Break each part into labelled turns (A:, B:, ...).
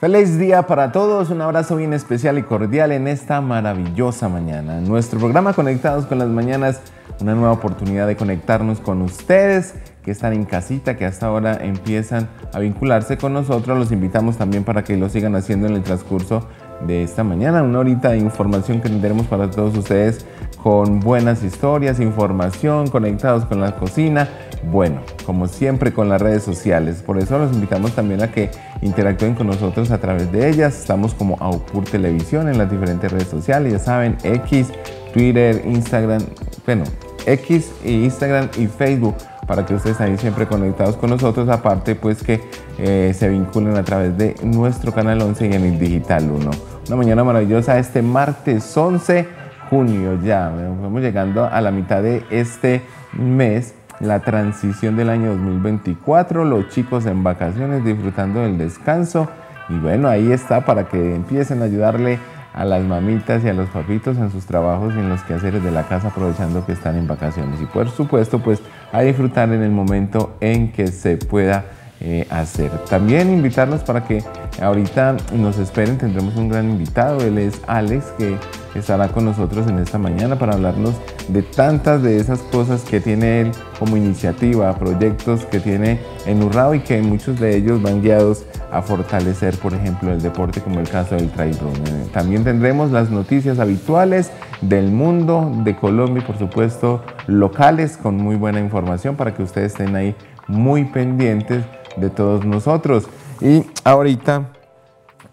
A: Feliz día para todos, un abrazo bien especial y cordial en esta maravillosa mañana. Nuestro programa Conectados con las Mañanas, una nueva oportunidad de conectarnos con ustedes que están en casita, que hasta ahora empiezan a vincularse con nosotros. Los invitamos también para que lo sigan haciendo en el transcurso de esta mañana, una horita de información que tendremos para todos ustedes con buenas historias, información, conectados con la cocina, bueno, como siempre con las redes sociales. Por eso los invitamos también a que interactúen con nosotros a través de ellas. Estamos como AUPUR Televisión en las diferentes redes sociales, ya saben, X, Twitter, Instagram, bueno, X, Instagram y Facebook para que ustedes estén siempre conectados con nosotros, aparte pues que eh, se vinculen a través de nuestro canal 11 y en el Digital 1. Una mañana maravillosa este martes 11 junio ya, vamos llegando a la mitad de este mes la transición del año 2024, los chicos en vacaciones disfrutando del descanso y bueno, ahí está para que empiecen a ayudarle a las mamitas y a los papitos en sus trabajos y en los quehaceres de la casa aprovechando que están en vacaciones. Y por supuesto pues a disfrutar en el momento en que se pueda eh, hacer. También invitarlos para que ahorita nos esperen, tendremos un gran invitado, él es Alex que estará con nosotros en esta mañana para hablarnos de tantas de esas cosas que tiene él como iniciativa, proyectos que tiene en Urrao y que muchos de ellos van guiados a fortalecer, por ejemplo, el deporte como el caso del trail run. Eh, también tendremos las noticias habituales del mundo, de Colombia y por supuesto locales con muy buena información para que ustedes estén ahí muy pendientes de todos nosotros. Y ahorita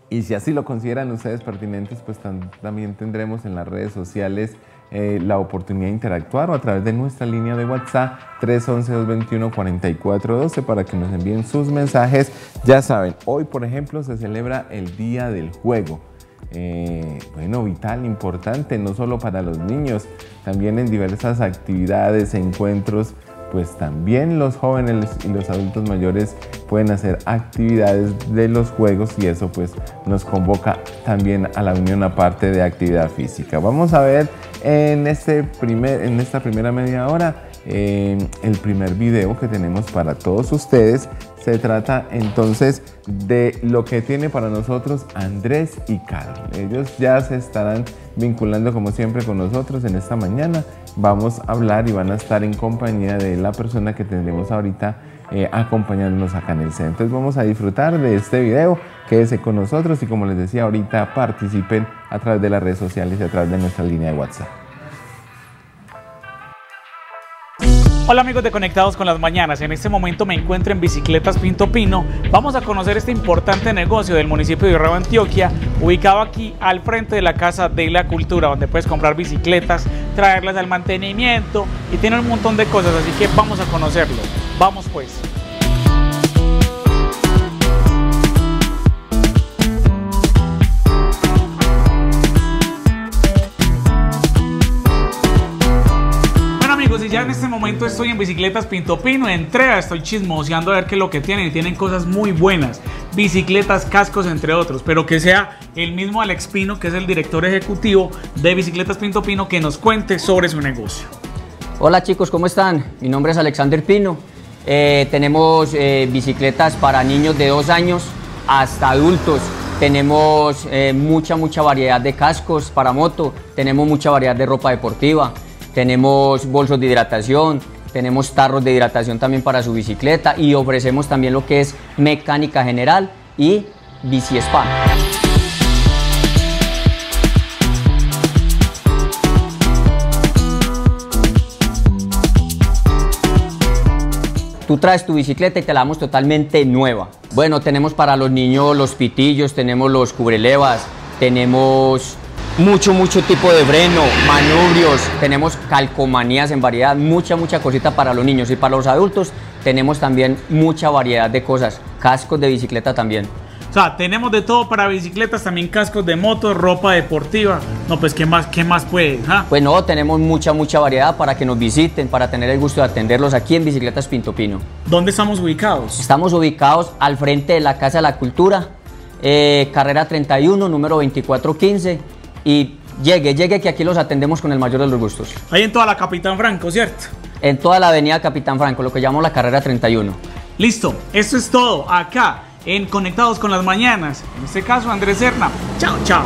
A: y si así lo consideran ustedes pertinentes, pues también tendremos en las redes sociales eh, la oportunidad de interactuar o a través de nuestra línea de WhatsApp 311-221-4412 para que nos envíen sus mensajes. Ya saben, hoy por ejemplo se celebra el Día del Juego. Eh, bueno, vital, importante, no solo para los niños, también en diversas actividades, encuentros pues también los jóvenes y los adultos mayores pueden hacer actividades de los juegos y eso pues nos convoca también a la unión aparte de actividad física. Vamos a ver en, este primer, en esta primera media hora eh, el primer video que tenemos para todos ustedes. Se trata entonces de lo que tiene para nosotros Andrés y Carlos. Ellos ya se estarán vinculando como siempre con nosotros en esta mañana vamos a hablar y van a estar en compañía de la persona que tendremos ahorita eh, acompañándonos acá en el centro. Entonces vamos a disfrutar de este video, quédese con nosotros y como les decía ahorita participen a través de las redes sociales y a través de nuestra línea de WhatsApp.
B: Hola amigos de Conectados con las Mañanas, en este momento me encuentro en Bicicletas Pinto Pino. Vamos a conocer este importante negocio del municipio de Urrao, Antioquia, ubicado aquí al frente de la Casa de la Cultura, donde puedes comprar bicicletas, traerlas al mantenimiento y tiene un montón de cosas, así que vamos a conocerlo. Vamos pues. En este momento estoy en Bicicletas Pinto Pino, entré, estoy chismoseando a ver qué es lo que tienen. Tienen cosas muy buenas, bicicletas, cascos, entre otros. Pero que sea el mismo Alex Pino, que es el director ejecutivo de Bicicletas Pinto Pino, que nos cuente sobre su negocio.
C: Hola chicos, ¿cómo están? Mi nombre es Alexander Pino. Eh, tenemos eh, bicicletas para niños de dos años hasta adultos. Tenemos eh, mucha, mucha variedad de cascos para moto. Tenemos mucha variedad de ropa deportiva tenemos bolsos de hidratación, tenemos tarros de hidratación también para su bicicleta y ofrecemos también lo que es mecánica general y bici spa. Tú traes tu bicicleta y te la damos totalmente nueva. Bueno, tenemos para los niños los pitillos, tenemos los cubrelevas, tenemos mucho, mucho tipo de freno, manubrios, tenemos calcomanías en variedad, mucha, mucha cosita para los niños y para los adultos tenemos también mucha variedad de cosas, cascos de bicicleta también.
B: O sea, tenemos de todo para bicicletas, también cascos de moto, ropa deportiva. No, pues, ¿qué más, qué más puede? ah?
D: Pues no, tenemos mucha, mucha variedad para que nos visiten, para tener el gusto de atenderlos aquí en Bicicletas Pinto Pino.
B: ¿Dónde estamos ubicados?
D: Estamos ubicados al frente de la Casa de la Cultura, eh, carrera 31, número 2415. Y llegue, llegue que aquí los atendemos con el mayor de los gustos.
B: Ahí en toda la Capitán Franco, ¿cierto?
D: En toda la avenida Capitán Franco, lo que llamamos la carrera 31.
B: Listo, esto es todo acá en Conectados con las Mañanas. En este caso, Andrés Serna. Chao, chao.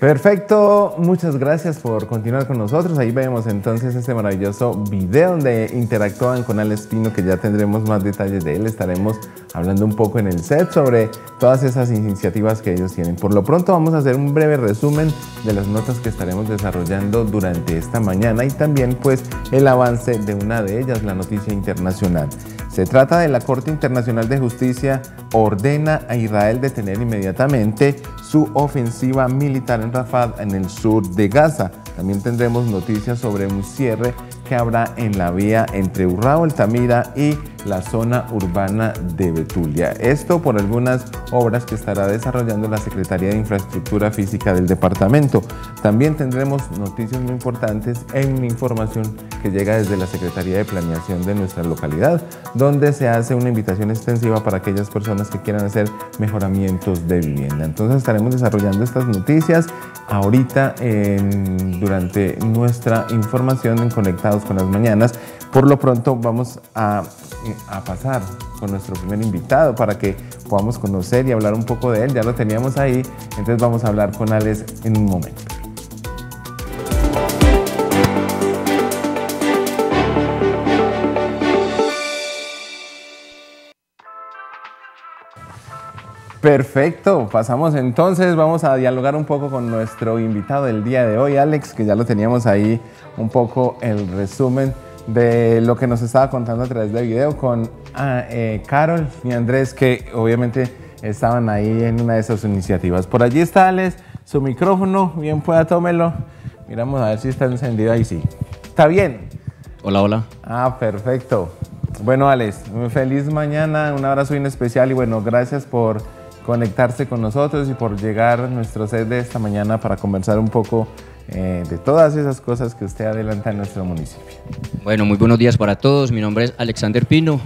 A: Perfecto, muchas gracias por continuar con nosotros. Ahí vemos entonces este maravilloso video donde interactúan con Alex Pino, que ya tendremos más detalles de él. Estaremos hablando un poco en el set sobre todas esas iniciativas que ellos tienen. Por lo pronto vamos a hacer un breve resumen de las notas que estaremos desarrollando durante esta mañana y también pues el avance de una de ellas, la noticia internacional. Se trata de la Corte Internacional de Justicia ordena a Israel detener inmediatamente su ofensiva militar en Rafah, en el sur de Gaza. También tendremos noticias sobre un cierre que habrá en la vía entre Urrao, el Tamira y la zona urbana de Betulia. Esto por algunas obras que estará desarrollando la Secretaría de Infraestructura Física del departamento. También tendremos noticias muy importantes en información que llega desde la Secretaría de Planeación de nuestra localidad, donde se hace una invitación extensiva para aquellas personas que quieran hacer mejoramientos de vivienda. Entonces estaremos desarrollando estas noticias ahorita durante nuestra información en Conectados con las Mañanas. Por lo pronto vamos a, a, pasar con nuestro primer invitado para que podamos conocer y hablar un poco de él. Ya lo teníamos ahí, entonces vamos a hablar con Alex en un momento. Perfecto, pasamos entonces, vamos a dialogar un poco con nuestro invitado del día de hoy, Alex, que ya lo teníamos ahí un poco el resumen de lo que nos estaba contando a través de video con ah, eh, Carol y Andrés, que obviamente estaban ahí en una de esas iniciativas. Por allí está Alex, su micrófono, bien pueda tómelo. Miramos a ver si está encendido ahí, sí. ¿Está bien?
C: Hola, hola.
A: Ah, perfecto. Bueno, Alex, feliz mañana, un abrazo bien especial y bueno, gracias por conectarse con nosotros y por llegar a nuestro set de esta mañana para conversar un poco eh, de todas esas cosas que usted adelanta en nuestro municipio.
C: Bueno, muy buenos días para todos. Mi nombre es Alexander Pino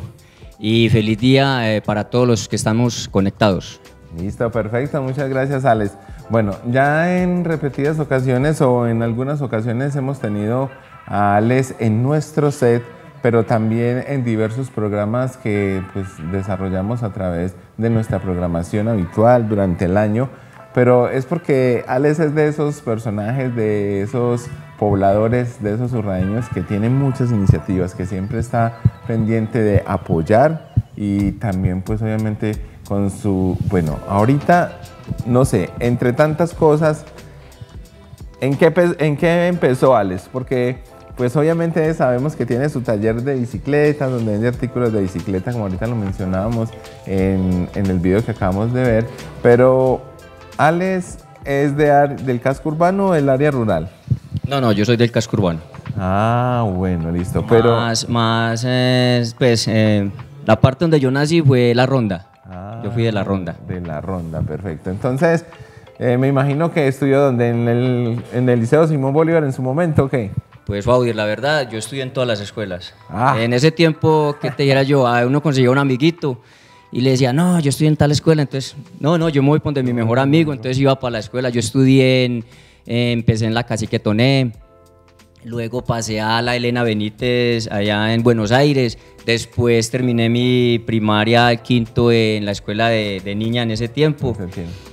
C: y feliz día eh, para todos los que estamos conectados.
A: Listo, perfecto. Muchas gracias, Alex. Bueno, ya en repetidas ocasiones o en algunas ocasiones hemos tenido a Alex en nuestro set pero también en diversos programas que pues, desarrollamos a través de nuestra programación habitual durante el año. Pero es porque Alex es de esos personajes, de esos pobladores, de esos urraeños que tienen muchas iniciativas, que siempre está pendiente de apoyar y también pues obviamente con su, bueno, ahorita, no sé, entre tantas cosas, ¿en qué, en qué empezó Alex? Porque pues obviamente sabemos que tiene su taller de bicicletas, donde vende artículos de bicicleta, como ahorita lo mencionábamos en, en el video que acabamos de ver, pero Alex es de, del casco urbano o del área rural?
C: No, no, yo soy del casco urbano.
A: Ah, bueno, listo. Pero...
C: Más, más eh, pues, eh, la parte donde yo nací fue la ronda. Ah, yo fui de la ronda.
A: De la ronda, perfecto. Entonces, eh, me imagino que estudió donde, en el, en el Liceo Simón Bolívar en su momento, ¿qué?
C: Pues Faudir, la verdad, yo estudié en todas las escuelas. Ah. En ese tiempo, que te dijera yo, a uno conseguía un amiguito y le decía, no, yo estudié en tal escuela, entonces, no, no, yo me voy con de mi mejor amigo, entonces iba para la escuela, yo estudié en, empecé en la Cacique Toné, Luego pasé a la Elena Benítez allá en Buenos Aires. Después terminé mi primaria quinto en la escuela de, niña en ese tiempo.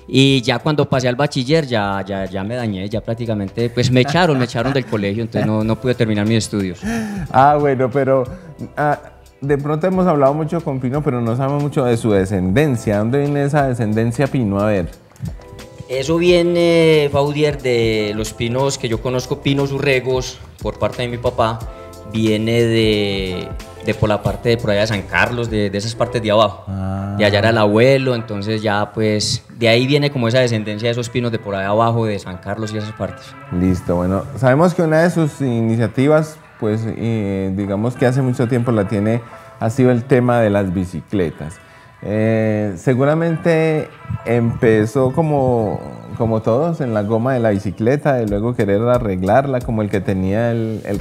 C: Y ya cuando pasé al bachiller ya, ya, ya me dañé, ya prácticamente, pues me echaron, me echaron del colegio, entonces no, no pude terminar mis estudios.
A: Ah, bueno, pero ah, de pronto hemos hablado mucho con Pino, pero no sabemos mucho de su descendencia. ¿Dónde viene esa descendencia Pino? A ver.
C: Eso viene, Baudier, de los pinos que yo conozco, pinos urregos, por parte de mi papá. Viene de, de por la parte de por allá de San Carlos, de, de esas partes de abajo. Ah. De allá era el abuelo, entonces ya pues de ahí viene como esa descendencia de esos pinos de por allá abajo, de San Carlos y esas partes.
A: Listo, bueno, sabemos que una de sus iniciativas, pues digamos que hace mucho tiempo la tiene, ha sido el tema de las bicicletas. Eh, seguramente empezó como, como todos en la goma de la bicicleta y luego querer arreglarla como el que tenía el, el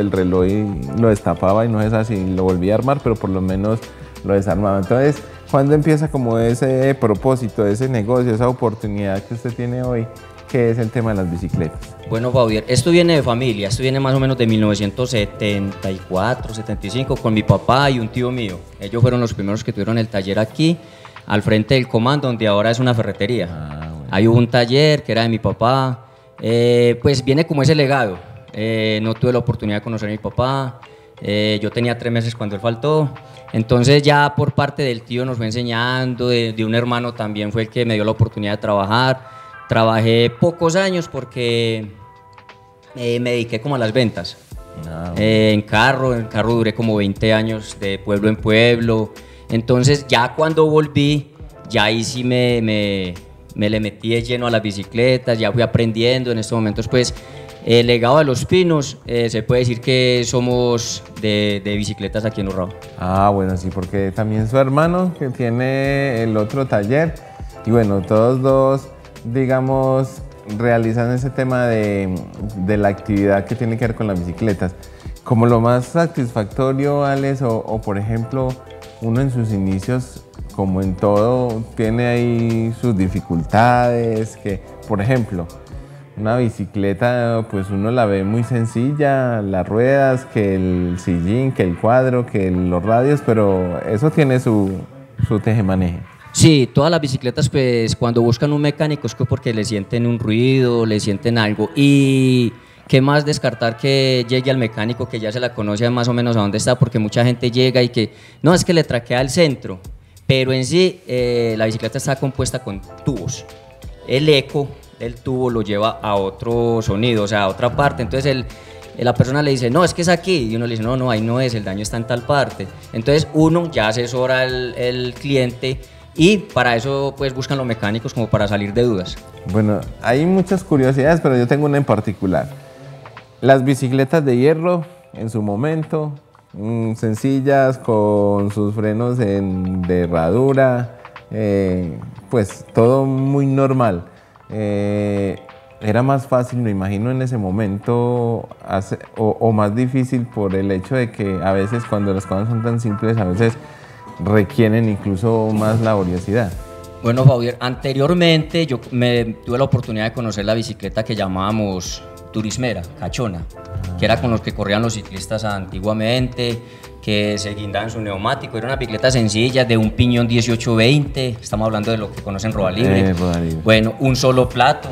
A: el reloj y lo destapaba y no es así, lo volvía a armar, pero por lo menos lo desarmaba. Entonces, cuando empieza como ese propósito, ese negocio, esa oportunidad que usted tiene hoy? que es el tema de las bicicletas?
C: Bueno, Baudier, esto viene de familia, esto viene más o menos de 1974, 75, con mi papá y un tío mío. Ellos fueron los primeros que tuvieron el taller aquí, al frente del comando, donde ahora es una ferretería. Ah, Ahí hubo un taller que era de mi papá, eh, pues viene como ese legado. Eh, no tuve la oportunidad de conocer a mi papá, eh, yo tenía tres meses cuando él faltó. Entonces ya por parte del tío nos fue enseñando, de, de un hermano también fue el que me dio la oportunidad de trabajar. Trabajé pocos años porque eh, me dediqué como a las ventas. Ah, eh, en carro, en carro duré como 20 años de pueblo en pueblo. Entonces ya cuando volví, ya ahí sí me, me, me le metí de lleno a las bicicletas, ya fui aprendiendo. En estos momentos pues el legado de los pinos, eh, se puede decir que somos de, de, bicicletas aquí en Urrao.
A: Ah, bueno, sí, porque también su hermano que tiene el otro taller. Y bueno, todos dos digamos, realizan ese tema de, la actividad que tiene que ver con las bicicletas, como lo más satisfactorio, Alex, o, por ejemplo, uno en sus inicios, como en todo, tiene ahí sus dificultades, que, por ejemplo, una bicicleta, pues uno la ve muy sencilla, las ruedas, que el sillín, que el cuadro, que los radios, pero eso tiene su, su tejemaneje.
C: Sí, todas las bicicletas, pues cuando buscan un mecánico es porque le sienten un ruido, le sienten algo. Y qué más descartar que llegue al mecánico que ya se la conoce más o menos a dónde está, porque mucha gente llega y que no es que le traquea el centro, pero en sí eh, la bicicleta está compuesta con tubos. El eco del tubo lo lleva a otro sonido, o sea, a otra parte. Entonces el, la persona le dice, no, es que es aquí. Y uno le dice, no, no, ahí no es, el daño está en tal parte. Entonces uno ya asesora al el cliente y para eso pues buscan los mecánicos como para salir de dudas.
A: Bueno, hay muchas curiosidades, pero yo tengo una en particular. Las bicicletas de hierro en su momento, mm, sencillas, con sus frenos en, de herradura, eh, pues todo muy normal. Eh, era más fácil, me imagino, en ese momento, o, o más difícil por el hecho de que a veces cuando las cosas son tan simples, a veces requieren incluso más laboriosidad.
C: Bueno, Javier, anteriormente yo me tuve la oportunidad de conocer la bicicleta que llamábamos turismera, cachona, que era con los que corrían los ciclistas antiguamente, que se guindaban su neumático. Era una bicicleta sencilla de un piñón 1820, estamos hablando de lo que conocen Roda Libre. Eh, bueno, un solo plato,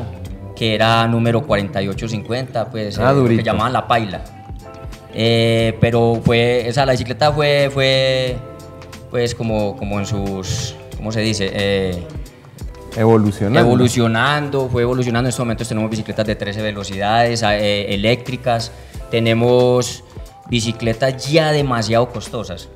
C: que era número 4850, pues ah, eh, que llamaban la paila. Eh, pero fue, esa, la bicicleta fue, fue pues como, como en sus, ¿cómo se dice? Eh,
A: evolucionando.
C: Evolucionando, fue evolucionando. En estos momentos tenemos bicicletas de 13 velocidades, eh, eléctricas, tenemos bicicletas ya demasiado costosas.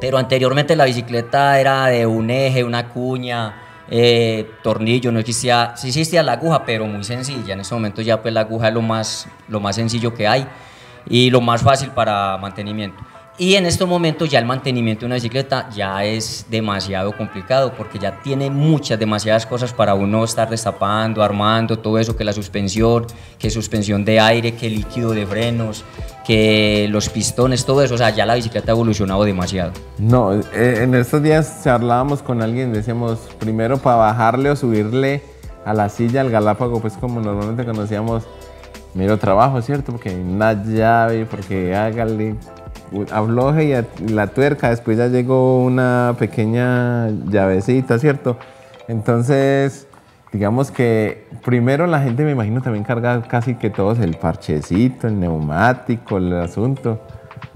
C: Pero anteriormente la bicicleta era de un eje, una cuña, eh, tornillo, no existía, sí existía la aguja, pero muy sencilla. En este momento ya pues la aguja es lo más, lo más sencillo que hay y lo más fácil para mantenimiento. Y en estos momentos ya el mantenimiento de una bicicleta ya es demasiado complicado porque ya tiene muchas, demasiadas cosas para uno estar destapando, armando, todo eso, que la suspensión, que suspensión de aire, que líquido de frenos, que los pistones, todo eso. O sea, ya la bicicleta ha evolucionado demasiado.
A: No, eh, en estos días charlábamos con alguien, decíamos, primero para bajarle o subirle a la silla, al galápago, pues como normalmente conocíamos, mero trabajo, ¿cierto? Porque una llave, porque hágale, afloje y la tuerca, después ya llegó una pequeña llavecita, ¿cierto? Entonces, digamos que primero la gente me imagino también carga casi que todos el parchecito, el neumático, el asunto.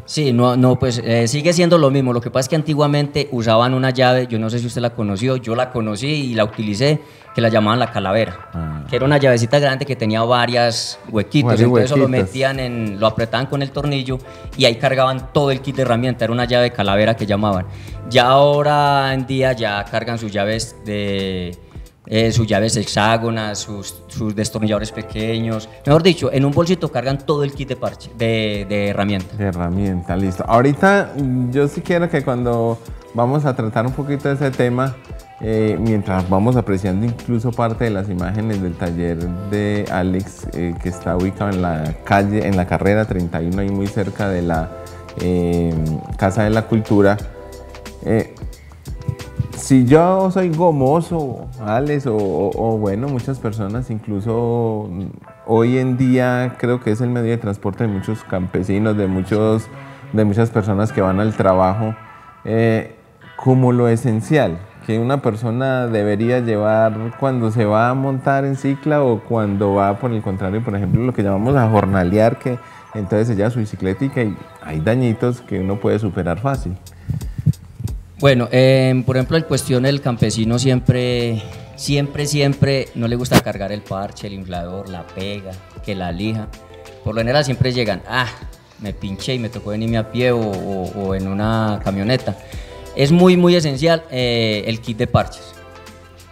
C: Sí, no, no, pues eh, sigue siendo lo mismo. Lo que pasa es que antiguamente usaban una llave, yo no sé si usted la conoció, yo la conocí y la utilicé, que la llamaban la calavera, ah. que era una llavecita grande que tenía varias huequitos. entonces eso lo metían en, lo apretaban con el tornillo y ahí cargaban todo el kit de herramienta. Era una llave calavera que llamaban. Ya ahora en día ya cargan sus llaves de eh, sus llaves hexágonas, sus, destornilladores pequeños. Mejor dicho, en un bolsito cargan todo el kit de parche, de, de herramienta.
A: De herramienta, listo. Ahorita yo sí quiero que cuando vamos a tratar un poquito de ese tema, eh, mientras vamos apreciando incluso parte de las imágenes del taller de Alex, eh, que está ubicado en la calle, en la carrera 31, ahí muy cerca de la Casa de la Cultura, si yo soy gomoso, Alex, o, bueno, muchas personas, incluso hoy en día creo que es el medio de transporte de muchos campesinos, de, muchos, de muchas personas que van al trabajo, eh, como lo esencial que una persona debería llevar cuando se va a montar en cicla o cuando va, por el contrario, por ejemplo, lo que llamamos a jornalear, que entonces se lleva su bicicleta y hay dañitos que uno puede superar fácil.
C: Bueno, em, por ejemplo, en cuestión del campesino siempre, siempre, siempre no le gusta cargar el parche, el inflador, la pega, que la lija. Por lo general siempre llegan, ah, me pinché y me tocó venirme a pie o, en una camioneta. Es muy, muy esencial eh, el kit de parches.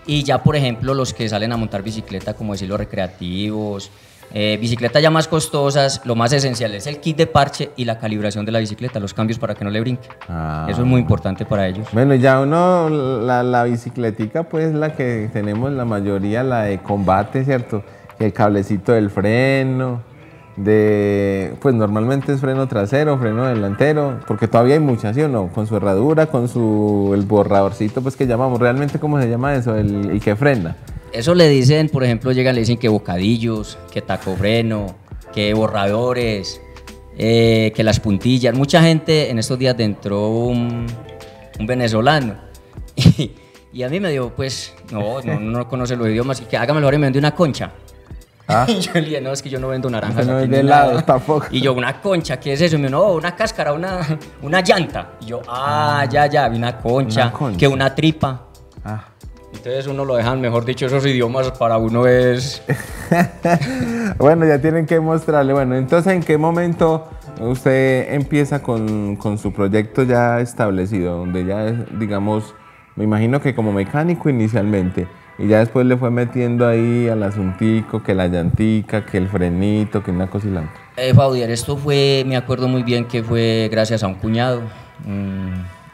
C: Y ya, por ejemplo, los que salen a montar bicicleta, como decir los recreativos, eh, bicicletas ya más costosas, lo más esencial es el kit de parche y la calibración de la bicicleta, los cambios para que no le brinque. Ah. Eso es muy importante para ellos.
A: Bueno, ya uno, la, la bicicletica, pues la que tenemos la mayoría, la de combate, ¿cierto? El cablecito del freno, de, pues normalmente es freno trasero, freno delantero, porque todavía hay muchas, ¿sí o no? Con su herradura, con su, el borradorcito, pues que llamamos, realmente, ¿cómo se llama eso? El, el que frena.
C: Eso le dicen, por ejemplo, llegan, le dicen que bocadillos, que taco freno, que borradores, eh, que las puntillas. Mucha gente en estos días entró un, un venezolano. Y, a mí me dijo, pues, no, no, no conoce los idiomas, y que hágame el y me vende una concha. ¿Ah? Y yo le dije, no, es que yo no vendo naranjas.
A: No vende helados tampoco.
C: Y yo, una concha, ¿qué es eso? Y me dijo, no, una cáscara, una, una llanta. Y yo, ah, ya, ya, vi una concha, una concha. que una tripa. Ah. Entonces uno lo dejan, mejor dicho, esos idiomas para uno es...
A: bueno, ya tienen que mostrarle. Bueno, entonces, ¿en qué momento usted empieza con, con su proyecto ya establecido? Donde ya, es, digamos, me imagino que como mecánico inicialmente, y ya después le fue metiendo ahí al asuntico, que la llantica, que el frenito, que una cosa y la otra.
C: Eh, Faudier, esto fue, me acuerdo muy bien que fue gracias a un cuñado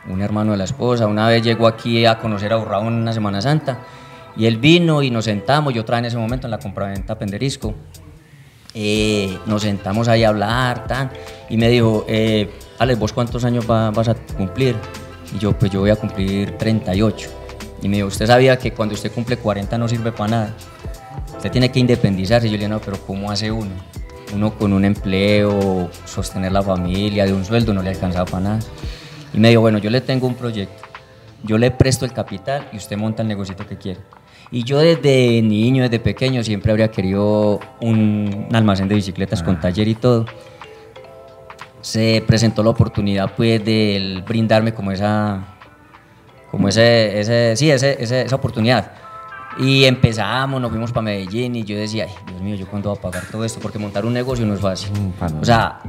C: un hermano de la esposa. Una vez llegó aquí a conocer a en una Semana Santa y él vino y nos sentamos, yo traje en ese momento en la compraventa Penderisco. Eh, nos sentamos ahí a hablar, tan, y me dijo, eh, Alex, ¿vos cuántos años vas a cumplir? Y yo, pues yo voy a cumplir 38. Y me dijo, ¿usted sabía que cuando usted cumple 40 no sirve para nada? Usted tiene que independizarse. Y yo le dije, no, pero ¿cómo hace uno? Uno con un empleo, sostener la familia, de un sueldo, no le alcanzaba para nada. Y me dijo, bueno, yo le tengo un proyecto, yo le presto el capital y usted monta el negocio que quiere. Y yo desde niño, desde pequeño, siempre habría querido un, almacén de bicicletas con ah. taller y todo. Se presentó la oportunidad pues de brindarme como esa, como ese, ese sí, ese, esa oportunidad. Y empezamos, nos fuimos para Medellín y yo decía, Ay, Dios mío, ¿yo cuándo voy a pagar todo esto? Porque montar un negocio no es fácil. Mm, o sea,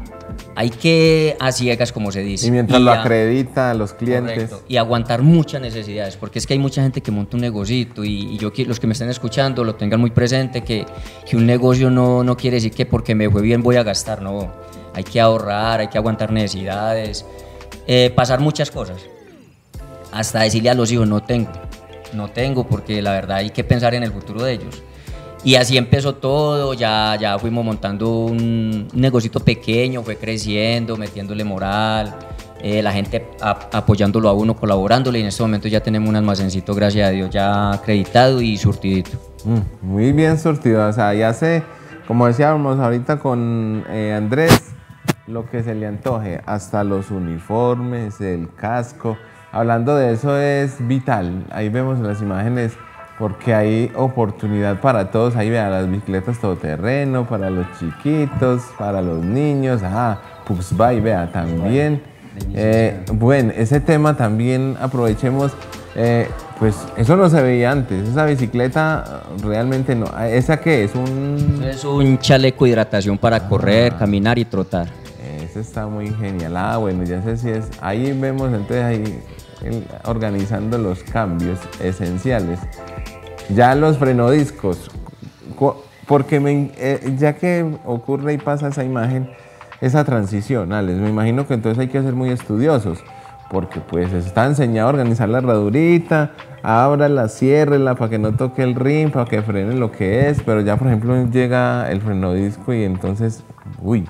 C: hay que a ciegas, como se dice.
A: Y mientras lo acredita a los clientes.
C: y aguantar muchas necesidades, porque es que hay mucha gente que monta un negocito y, yo los que me estén escuchando lo tengan muy presente, que, que un negocio no, no quiere decir que porque me fue bien voy a gastar, no. Hay que ahorrar, hay que aguantar necesidades, eh, pasar muchas cosas. Hasta decirle a los hijos, no tengo, no tengo, porque la verdad hay que pensar en el futuro de ellos. Y así empezó todo, ya, ya fuimos montando un negocito pequeño, fue creciendo, metiéndole moral, eh, la gente apoyándolo a uno, colaborándole y en este momento ya tenemos un almacencito, gracias a Dios, ya acreditado y surtidito.
A: Mm, muy bien surtido, o sea, ya se como decíamos ahorita con eh, Andrés, lo que se le antoje, hasta los uniformes, el casco. Hablando de eso es vital. Ahí vemos las imágenes porque hay oportunidad para todos. Ahí vean las bicicletas todoterreno, para los chiquitos, para los niños. Ah, Puxbay, vea, también. Eh, bueno, ese tema también aprovechemos. Eh, pues eso no se veía antes. Esa bicicleta realmente no. ¿Esa qué es? Un...
C: Es un chaleco de hidratación para correr, caminar y trotar.
A: Ese está muy genial. Ah, bueno, ya sé si es. Ahí vemos entonces ahí organizando los cambios esenciales. Ya los frenodiscos, porque me, eh, ya que ocurre y pasa esa imagen, esa transición, me imagino que entonces hay que ser muy estudiosos, porque pues está enseñado a organizar la herradurita, ábrala, ciérrela para que no toque el rim, para que frene lo que es, pero ya por ejemplo llega el frenodisco y entonces, uy,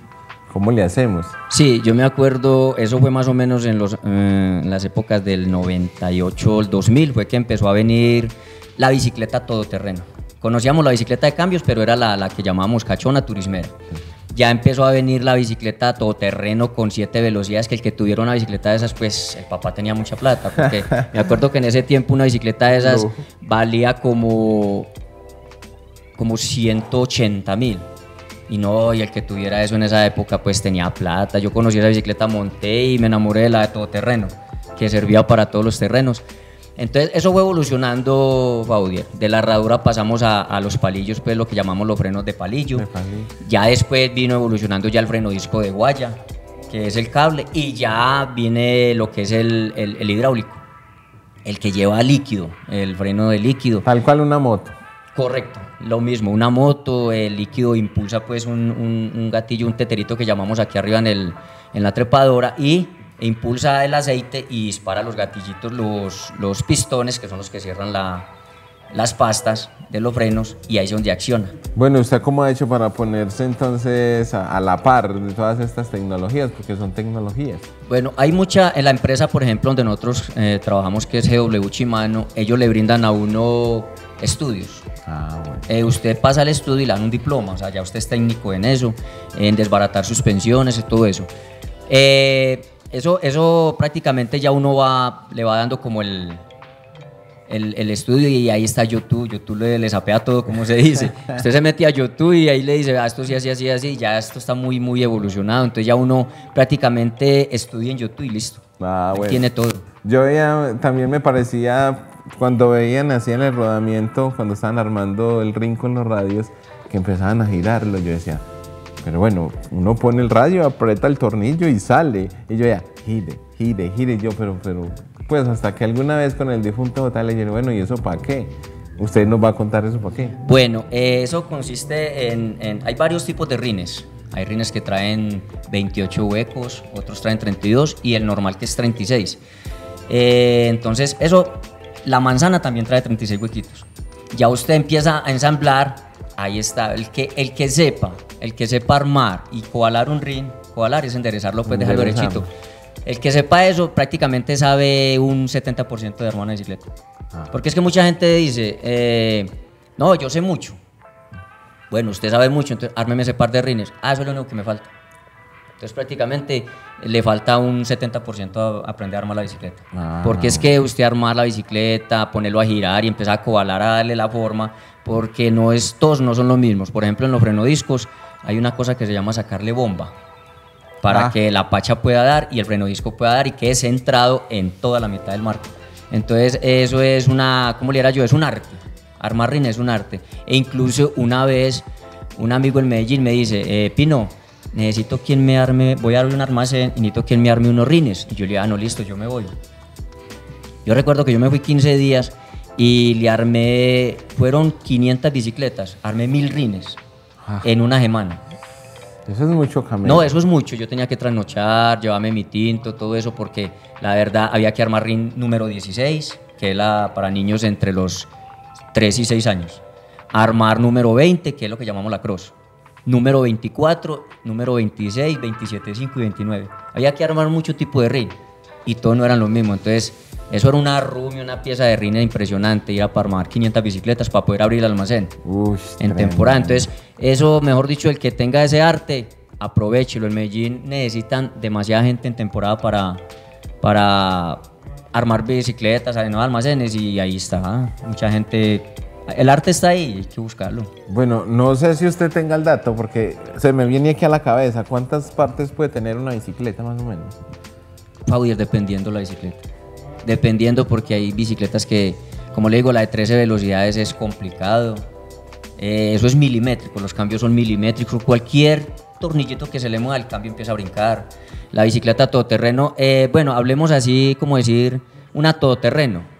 A: ¿Cómo le hacemos?
C: Sí, yo me acuerdo, eso fue más o menos en, los, eh, en las épocas del 98, el 2000, fue que empezó a venir la bicicleta todoterreno. Conocíamos la bicicleta de cambios, pero era la, la que llamábamos cachona turismera. Ya empezó a venir la bicicleta todoterreno con siete velocidades, que el que tuviera una bicicleta de esas, pues el papá tenía mucha plata. Porque me acuerdo que en ese tiempo una bicicleta de esas valía como, como 180 mil. Y no, y el que tuviera eso en esa época, pues tenía plata. Yo conocí esa bicicleta, monté y me enamoré de la de todoterreno, que servía para todos los terrenos. Entonces, eso fue evolucionando, Baudier. De la herradura pasamos a, los palillos, pues lo que llamamos los frenos de palillo. Ya después vino evolucionando ya el freno disco de guaya, que es el cable, y ya viene lo que es el, hidráulico, el que lleva líquido, el freno de líquido.
A: Tal cual una moto.
C: Correcto, lo mismo, una moto, el líquido impulsa pues un, un gatillo, un teterito que llamamos aquí arriba en, el, en la trepadora y e impulsa el aceite y dispara los gatillitos, los, los pistones, que son los que cierran la, las pastas de los frenos y ahí es donde acciona.
A: Bueno, ¿usted cómo ha hecho para ponerse entonces a, la par de todas estas tecnologías? Porque son tecnologías.
C: Bueno, hay mucha, en la empresa, por ejemplo, donde nosotros eh, trabajamos, que es GW Chimano, ellos le brindan a uno estudios. Ah, bueno. Eh, usted pasa el estudio y le dan un diploma, o sea, ya usted es técnico en eso, en desbaratar suspensiones y todo eso. Eh, eso, eso prácticamente ya uno va, le va dando como el, el, estudio y ahí está YouTube. YouTube le, le sapea todo, como se dice. Usted se mete a YouTube y ahí le dice, ah, esto sí, así, así, así, ya esto está muy, muy evolucionado. Entonces ya uno prácticamente estudia en YouTube y listo. Ah, Tiene todo.
A: Yo también me parecía, cuando veían así en el rodamiento, cuando estaban armando el ring con los radios, que empezaban a girarlo, yo decía, pero bueno, uno pone el radio, aprieta el tornillo y sale. Y yo ya, gire, gire, gire. Yo, pero, pero, pues hasta que alguna vez con el difunto total le dije, bueno, ¿y eso para qué? ¿Usted nos va a contar eso para qué?
C: Bueno, eh, eso consiste en, Hay varios tipos de rines. Hay rines que traen 28 huecos, otros traen 32 y el normal que es 36. Eh, entonces, eso, la manzana también trae 36 huequitos. Ya usted empieza a ensamblar, ahí está, el que, el que sepa el que sepa armar y coalar un ring, coalar es enderezarlo, pues dejarlo derechito. El que sepa eso prácticamente sabe un 70% de armar una bicicleta. Ah. Porque es que mucha gente dice, eh, no, yo sé mucho. Bueno, usted sabe mucho, entonces ármeme ese par de rines. Ah, eso es lo único que me falta. Entonces prácticamente le falta un 70% a aprender a armar la bicicleta. Ah. Porque es que usted armar la bicicleta, ponerlo a girar y empezar a coalar, a darle la forma, porque no es, todos no son los mismos. Por ejemplo, en los frenodiscos hay una cosa que se llama sacarle bomba para ah. que la pacha pueda dar y el freno disco pueda dar y quede centrado en toda la mitad del marco. Entonces eso es una, ¿cómo le era yo? Es un arte. Armar rines es un arte. E incluso una vez un amigo en Medellín me dice, eh, Pino, necesito quien me arme, voy a darle un almacén necesito quien me arme unos rines. Y yo le dije, ah, no, listo, yo me voy. Yo recuerdo que yo me fui 15 días y le armé, fueron 500 bicicletas, armé mil rines. Ah. en una semana.
A: Eso es mucho camino.
C: No, eso es mucho. Yo tenía que trasnochar, llevarme mi tinto, todo eso, porque la verdad había que armar ring número 16, que es la para niños entre los 3 y 6 años. Armar número 20, que es lo que llamamos la cross. Número 24, número 26, 27, 5 y 29. Había que armar mucho tipo de ring y todos no eran lo mismo. Entonces, Eso era una rumia, una pieza de rines impresionante, ir a armar 500 bicicletas para poder abrir el almacén en temporada. Entonces, eso, mejor dicho, el que tenga ese arte, aprovechelo. En Medellín necesitan demasiada gente en temporada para, para armar bicicletas, nuevos almacenes y ahí está. Mucha gente el arte está ahí, hay que buscarlo.
A: Bueno, no sé si usted tenga el dato, porque se me viene aquí a la cabeza. ¿Cuántas partes puede tener una bicicleta más o menos?
C: Paudir, dependiendo la bicicleta. Dependiendo porque hay bicicletas que, como le digo, la de 13 velocidades es complicado. Eh, eso es milimétrico, los cambios son milimétricos. Cualquier tornillito que se le mueva, el cambio empieza a brincar. La bicicleta todoterreno, eh, bueno, hablemos así como decir una todoterreno.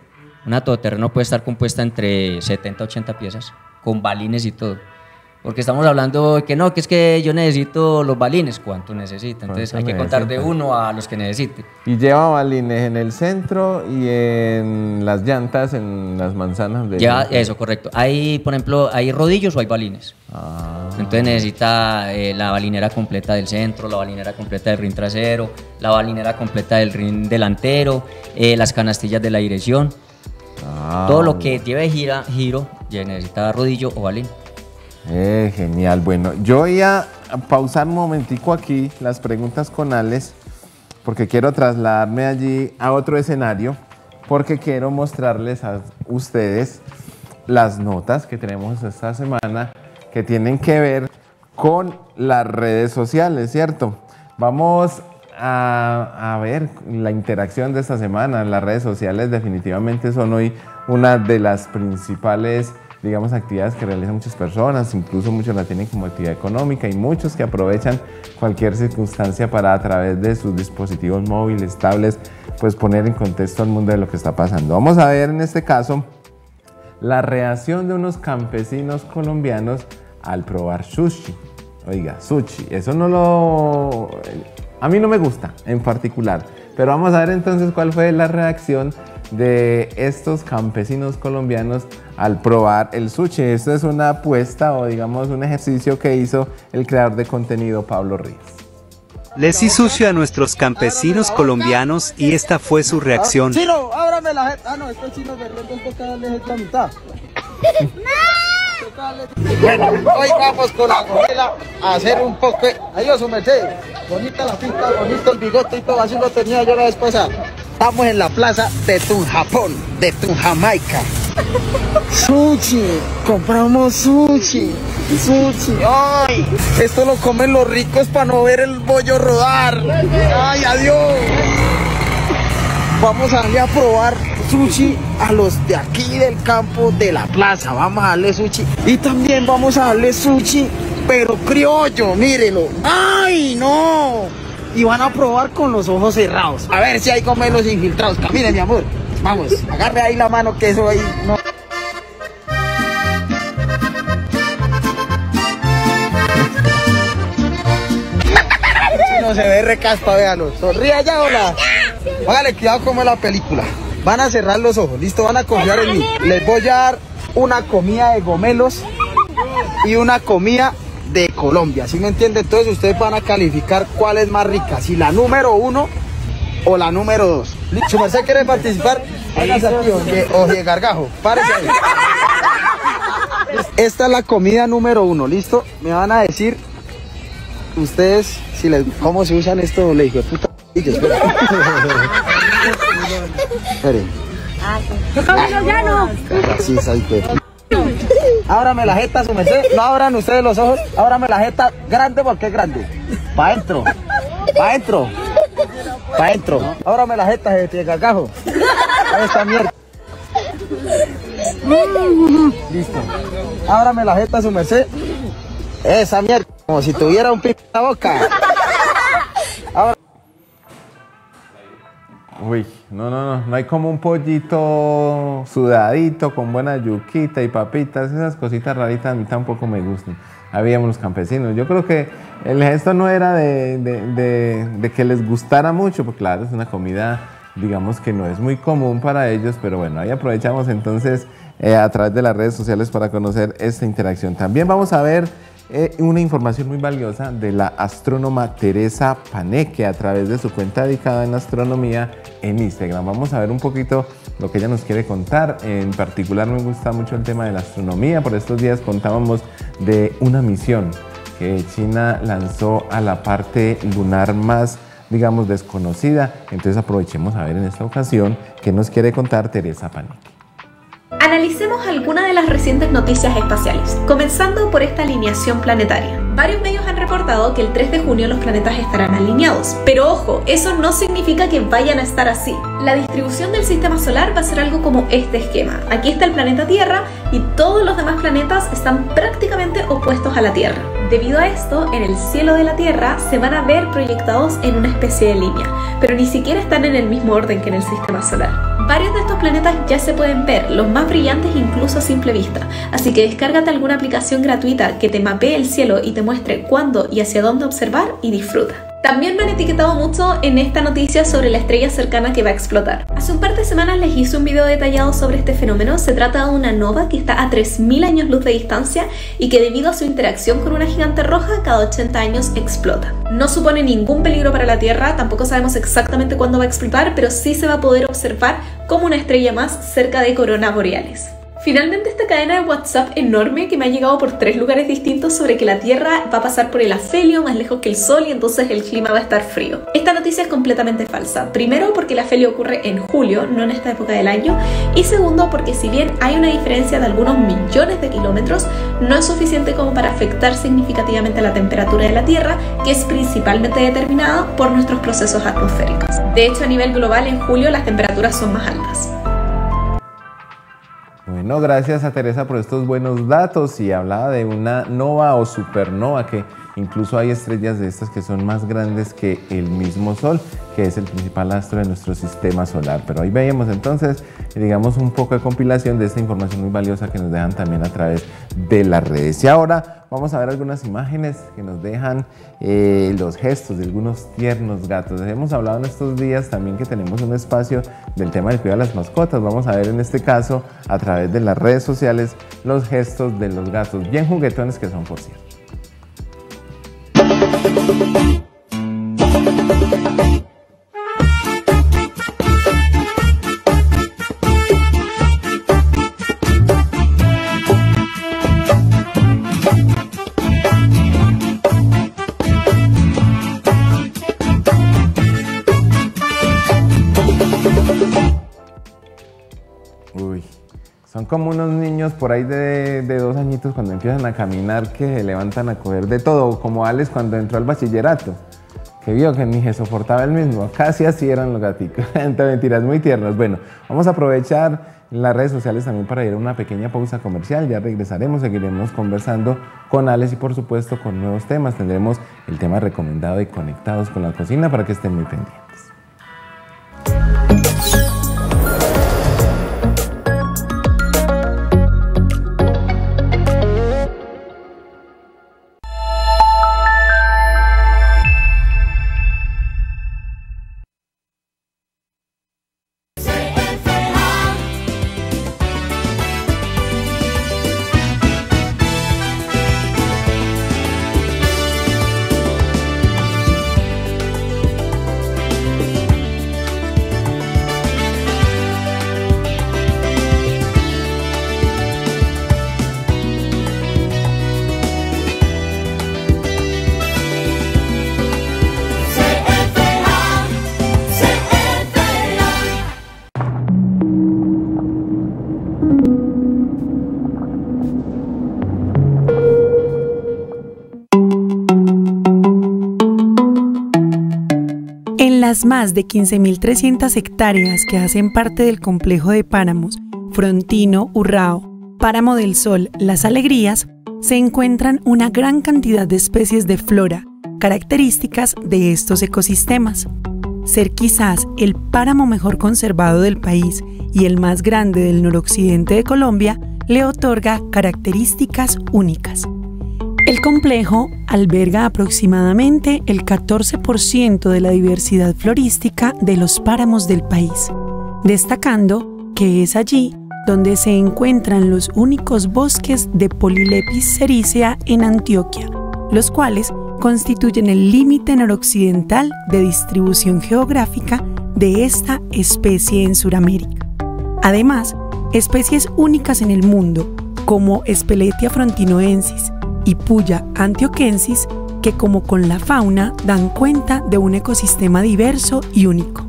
C: Una todoterreno puede estar compuesta entre 70 80 piezas, con balines y todo. Porque estamos hablando de que no, que es que yo necesito los balines. ¿Cuánto necesita? Entonces hay que contar de uno a los que necesite.
A: Y lleva balines en el centro y en las llantas, en las manzanas.
C: De ya, eso, correcto. Hay, por ejemplo, hay rodillos o hay balines. Ah. Entonces necesita eh, la balinera completa del centro, la balinera completa del rin trasero, la balinera completa del rin delantero, eh, las canastillas de la dirección. Ah, Todo lo que lleve gira, giro ya necesita rodillo o balín.
A: Eh, genial. Bueno, yo voy a pausar un momentico aquí las preguntas con Alex, porque quiero trasladarme allí a otro escenario, porque quiero mostrarles a ustedes las notas que tenemos esta semana que tienen que ver con las redes sociales, ¿cierto? Vamos a, ver la interacción de esta semana. Las redes sociales definitivamente son hoy una de las principales digamos, actividades que realizan muchas personas, incluso muchos la tienen como actividad económica y muchos que aprovechan cualquier circunstancia para a través de sus dispositivos móviles, tablets, pues poner en contexto al mundo de lo que está pasando. Vamos a ver en este caso la reacción de unos campesinos colombianos al probar sushi. Oiga, sushi, eso no lo... A mí no me gusta en particular, pero vamos a ver entonces cuál fue la reacción de estos campesinos colombianos al probar el sushi. Esto es una apuesta o digamos un ejercicio que hizo el creador de contenido Pablo Ríos.
E: Les hice sucio a nuestros campesinos colombianos y esta fue su reacción.
F: Chino, ábrame la Ah, no, este chino de darle la mitad. Bueno, hoy vamos con la abuela a hacer un poco. Adiós, su merced. Bonita la pinta, bonito el bigote y todo, así lo tenía yo la vez pasada. Estamos en la plaza de Tun, Japón, de Tun, Jamaica. Sushi, compramos sushi, sushi. Ay, esto lo comen los ricos para no ver el bollo rodar. Ay, adiós. Vamos a darle a probar sushi a los de aquí del campo de la plaza. Vamos a darle sushi. Y también vamos a darle sushi, pero criollo, mírenlo. ¡Ay, no! y van a probar con los ojos cerrados. A ver si hay los infiltrados. Camine, mi amor. Vamos, agarre ahí la mano que eso ahí no. no se ve recaspa, véalo. Sonríe allá, hola. Hágale cuidado como es la película. Van a cerrar los ojos, listo, van a confiar en mí. Les voy a dar una comida de gomelos y una comida de Colombia, ¿sí me entiende? Entonces ustedes van a calificar cuál es más rica, si la número uno o la número dos. ¿Su merced quiere participar? Oye, gargajo, párese ahí. Esta es la comida número uno, ¿listo? Me van a decir ustedes si les, cómo se usan esto, le dije, puta. Esperen. Ah, ya no. Sí, Ábrame la jeta, su merced. No abran ustedes los ojos. Ábrame la jeta grande porque es grande. Pa' adentro. Pa' adentro. Pa' adentro. Ábrame la jeta, de cagajo. Esta mierda. Listo. Ábrame la jeta, su merced. Esa mierda. Como si tuviera un pico en la boca.
A: Uy, no, no, no, no hay como un pollito sudadito con buena yuquita y papitas, esas cositas raritas a mí tampoco me gustan. Habíamos los campesinos. Yo creo que el gesto no era de, que les gustara mucho, porque claro, es una comida, digamos que no es muy común para ellos, pero bueno, ahí aprovechamos entonces eh, a través de las redes sociales para conocer esta interacción. También vamos a ver eh, una información muy valiosa de la astrónoma Teresa Paneque a través de su cuenta dedicada en astronomía en Instagram. Vamos a ver un poquito lo que ella nos quiere contar. En particular me gusta mucho el tema de la astronomía. Por estos días contábamos de una misión que China lanzó a la parte lunar más digamos, desconocida. Entonces aprovechemos a ver en esta ocasión qué nos quiere contar Teresa Paneque.
G: Analicemos algunas de las recientes noticias espaciales, comenzando por esta alineación planetaria. Varios medios han reportado que el 3 de junio los planetas estarán alineados, pero ojo, eso no significa que vayan a estar así. La distribución del sistema solar va a ser algo como este esquema. Aquí está el planeta Tierra y todos los demás planetas están prácticamente opuestos a la Tierra. Debido a esto, en el cielo de la Tierra se van a ver proyectados en una especie de línea, pero ni siquiera están en el mismo orden que en el sistema solar. Varios de estos planetas ya se pueden ver, los más brillantes incluso a simple vista, así que descárgate alguna aplicación gratuita que te mapee el cielo y te muestre cuándo y hacia dónde observar y disfruta. También me han etiquetado mucho en esta noticia sobre la estrella cercana que va a explotar. Hace un par de semanas les hice un video detallado sobre este fenómeno. Se trata de una nova que está a 3.000 años luz de distancia y que debido a su interacción con una gigante roja cada 80 años explota. No supone ningún peligro para la Tierra, tampoco sabemos exactamente cuándo va a explotar, pero sí se va a poder observar como una estrella más cerca de coronas boreales. Finalmente esta cadena de WhatsApp enorme que me ha llegado por tres lugares distintos sobre que la Tierra va a pasar por el afelio más lejos que el Sol y entonces el clima va a estar frío. Esta noticia es completamente falsa. Primero porque el afelio ocurre en julio, no en esta época del año. Y segundo porque si bien hay una diferencia de algunos millones de kilómetros, no es suficiente como para afectar significativamente la temperatura de la Tierra, que es principalmente determinada por nuestros procesos atmosféricos. De hecho, a nivel global en julio las temperaturas son más altas.
A: Bueno, gracias a Teresa por estos buenos datos y hablaba de una nova o supernova que incluso hay estrellas de estas que son más grandes que el mismo Sol, que es el principal astro de nuestro sistema solar. Pero hoy veíamos entonces, digamos, un poco de compilación de esta información muy valiosa que nos dejan también a través de las redes. Y ahora vamos a ver algunas imágenes que nos dejan eh, los gestos de algunos tiernos gatos. Hemos hablado en estos días también que tenemos un espacio del tema del cuidado de las mascotas. Vamos a ver en este caso a través de las redes sociales los gestos de los gatos, bien juguetones que son por cierto. Como unos niños por ahí de, dos añitos cuando empiezan a caminar que se levantan a coger de todo, como Alex cuando entró al bachillerato, que vio que ni se soportaba el mismo. Casi así eran los gaticos. Entonces, mentiras, muy tiernos. Bueno, vamos a aprovechar las redes sociales también para ir a una pequeña pausa comercial. Ya regresaremos, seguiremos conversando con Alex y por supuesto con nuevos temas. Tendremos el tema recomendado de Conectados con la Cocina para que estén muy pendientes.
H: Más de 15.300 hectáreas que hacen parte del complejo de páramos Frontino, Urrao, Páramo del Sol, Las Alegrías, se encuentran una gran cantidad de especies de flora, características de estos ecosistemas. Ser quizás el páramo mejor conservado del país y el más grande del noroccidente de Colombia le otorga características únicas. El complejo alberga aproximadamente el 14% de la diversidad florística de los páramos del país, destacando que es allí donde se encuentran los únicos bosques de Polylepis sericea en Antioquia, los cuales constituyen el límite noroccidental de distribución geográfica de esta especie en Sudamérica. Además, especies únicas en el mundo, como Speletia frontinoensis y Puya antioquensis, que como con la fauna dan cuenta de un ecosistema diverso y único.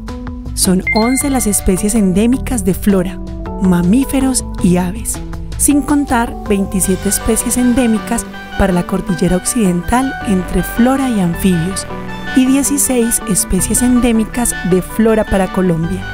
H: Son 11 las especies endémicas de flora, mamíferos y aves, sin contar 27 especies endémicas para la cordillera occidental entre flora y anfibios y 16 especies endémicas de flora para Colombia.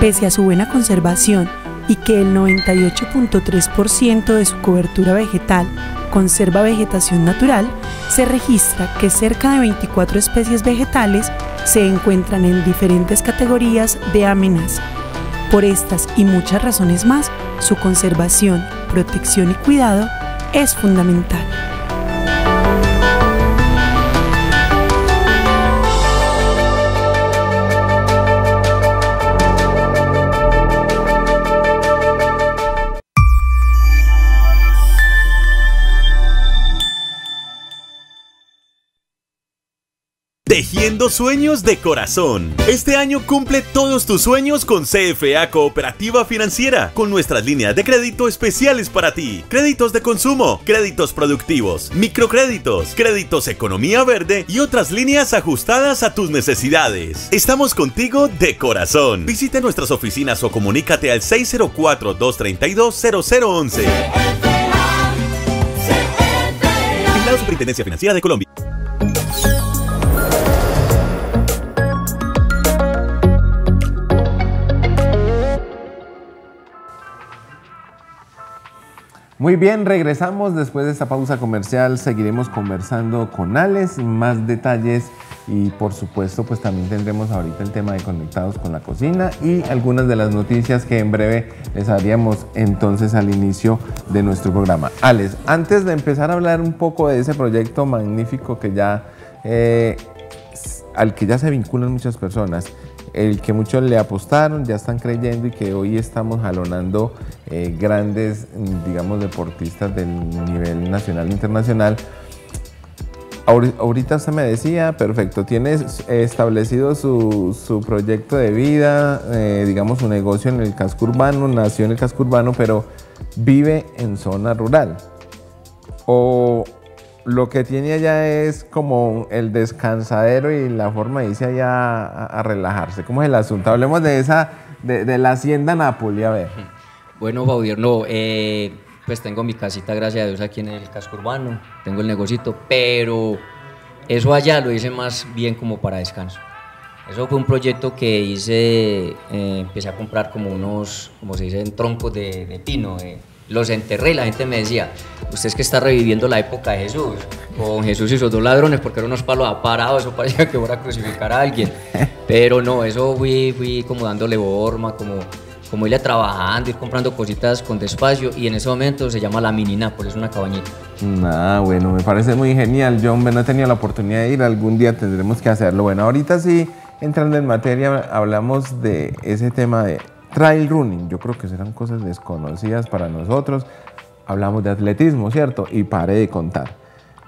H: Pese a su buena conservación y que el 98.3% de su cobertura vegetal conserva vegetación natural, se registra que cerca de 24 especies vegetales se encuentran en diferentes categorías de amenaza. Por estas y muchas razones más, su conservación, protección y cuidado es fundamental.
I: Tejiendo sueños de corazón. Este año cumple todos tus sueños con CFA Cooperativa Financiera, con nuestras líneas de crédito especiales para ti. Créditos de consumo, créditos productivos, microcréditos, créditos economía verde y otras líneas ajustadas a tus necesidades. Estamos contigo de corazón. Visita nuestras oficinas o comunícate al 604-232-0011. La Superintendencia Financiera de Colombia.
A: Muy bien, regresamos después de esta pausa comercial. Seguiremos conversando con Alex, más detalles y por supuesto pues también tendremos ahorita el tema de conectados con la cocina y algunas de las noticias que en breve les haríamos entonces al inicio de nuestro programa. Alex, antes de empezar a hablar un poco de ese proyecto magnífico que ya eh, al que ya se vinculan muchas personas, el que muchos le apostaron, ya están creyendo y que hoy estamos jalonando eh, grandes, digamos, deportistas del nivel nacional e internacional. Ahorita usted me decía, perfecto, tiene establecido su, proyecto de vida, eh, digamos, su negocio en el casco urbano, nació en el casco urbano, pero vive en zona rural. O, lo que tiene allá es como el descansadero y la forma de irse allá a, relajarse. ¿Cómo es el asunto? Hablemos de esa, de, la hacienda Napoli, a ver.
C: Bueno, Baudier, no, eh, pues tengo mi casita, gracias a Dios, aquí en el casco urbano, tengo el negocito, pero eso allá lo hice más bien como para descanso. Eso fue un proyecto que hice, eh, empecé a comprar como unos, como se dice, troncos de pino, los enterré y la gente me decía, usted es que está reviviendo la época de Jesús, con Jesús y sus dos ladrones, porque eran unos palos aparados, eso parecía que fuera a crucificar a alguien. Pero no, eso fui, fui como dándole forma, como, como irle trabajando, ir comprando cositas con despacio, y en ese momento se llama la Mini Nápoles, una cabañita.
A: Ah, bueno, me parece muy genial. John, no he tenido la oportunidad de ir, algún día tendremos que hacerlo. Bueno, ahorita sí, entrando en materia, hablamos de ese tema de Trail running, yo creo que serán cosas desconocidas para nosotros. Hablamos de atletismo, ¿cierto? Y paré de contar.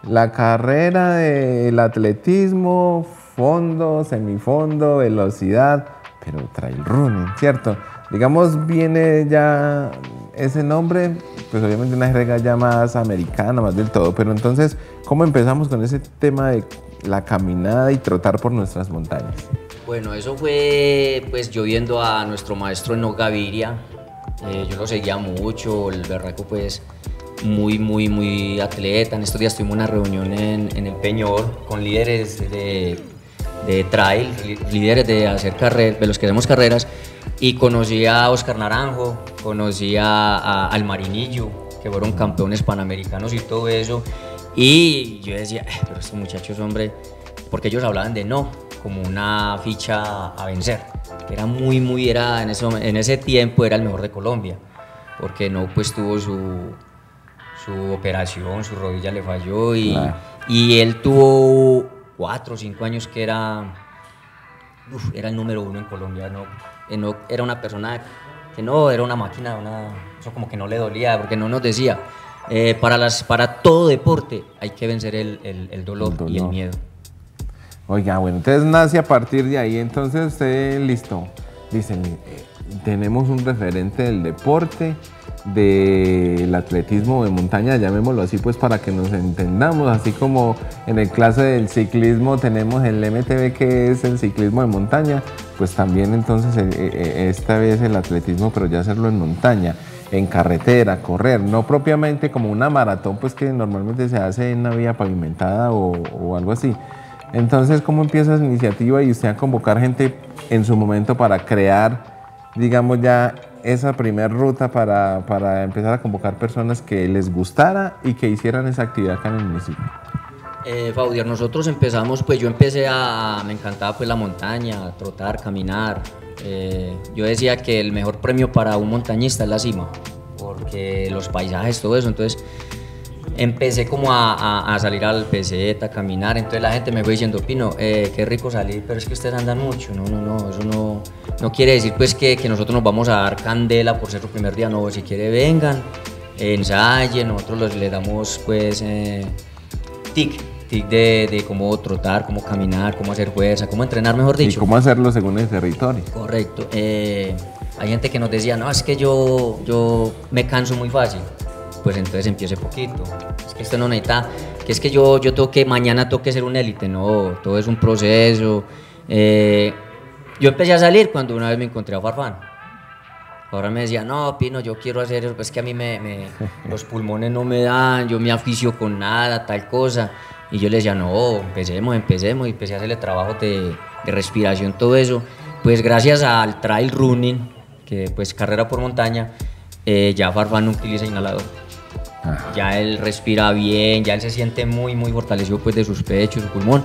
A: La carrera del atletismo, fondo, semifondo, velocidad, pero trail running, ¿cierto? Digamos, viene ya ese nombre, pues obviamente una regla ya más americana, más del todo, pero entonces, ¿cómo empezamos con ese tema de la caminada y trotar por nuestras montañas?
C: Bueno, eso fue pues yo viendo a nuestro maestro en Gaviria, eh, yo lo seguía mucho, el berraco pues muy, muy, muy atleta. En estos días tuvimos una reunión en, el Peñor con líderes de, trail, líderes de hacer carreras, de los que hacemos carreras, y conocí a Oscar Naranjo, conocí a, al Marinillo, que fueron campeones panamericanos y todo eso. Y yo decía, eh, pero estos muchachos, hombre, porque ellos hablaban de no, como una ficha a vencer. Era muy, muy, era en ese, en ese tiempo era el mejor de Colombia, porque no pues tuvo su, su operación, su rodilla le falló y, y él tuvo cuatro o cinco años que era, era el número uno en Colombia, no, no, era una persona que no, era una máquina, una, eso como que no le dolía, porque no nos decía. eh, para, las, para todo deporte hay que vencer el, el- el dolor,
A: El
C: y el
A: dolor.
C: miedo.
A: Oiga, bueno, entonces nace a partir de ahí, entonces usted, listo, dicen, eh, tenemos un referente del deporte, del atletismo de montaña, llamémoslo así, pues para que nos entendamos, así como en el clase del ciclismo tenemos el MTB que es el ciclismo de montaña, pues también entonces eh, eh, esta vez el atletismo, pero ya hacerlo en montaña, en carretera, correr, no propiamente como una maratón, pues que normalmente se hace en una vía pavimentada o, o algo así. Entonces, ¿cómo empieza esa iniciativa y usted a convocar gente en su momento para crear, digamos, ya esa primera ruta para, para empezar a convocar personas que les gustara y que hicieran esa actividad acá en el municipio?
C: Eh, Faudier, nosotros empezamos, pues yo empecé a, me encantaba pues la montaña, trotar, caminar. Eh, yo decía que el mejor premio para un montañista es la cima, porque los paisajes, todo eso, entonces empecé como a, a- a salir al PZ, a caminar, entonces la gente me fue diciendo, Pino, eh, qué rico salir, pero es que ustedes andan mucho, no, no, no, eso no, no quiere decir pues que, que nosotros nos vamos a dar candela por ser su primer día, no, si quiere vengan, ensayen, nosotros los, le damos pues eh, tic, tic de, de cómo trotar, cómo caminar, cómo hacer fuerza, cómo entrenar, mejor
A: Y
C: dicho.
A: cómo hacerlo según el territorio.
C: Correcto. Eh, hay gente que nos decía, no, es que yo, yo me canso muy fácil. Pues entonces empiece poquito. Es que esto no necesita, que es que yo, yo tengo que, mañana tengo que ser un élite. No, todo es un proceso. Eh, yo empecé a salir cuando una vez me encontré a Farfán. Ahora me decía, no, Pino, yo quiero hacer eso, pues que a mí me, me- los pulmones no me dan, yo me aficio con nada, tal cosa. Y yo le decía, no, empecemos, empecemos, y empecé a hacerle trabajo de, de respiración, todo eso. Pues gracias al trail running, que pues carrera por montaña, eh, ya Farfán no utiliza inhalador. Ya él respira bien, ya él se siente muy, muy fortalecido pues de sus pechos, su pulmón.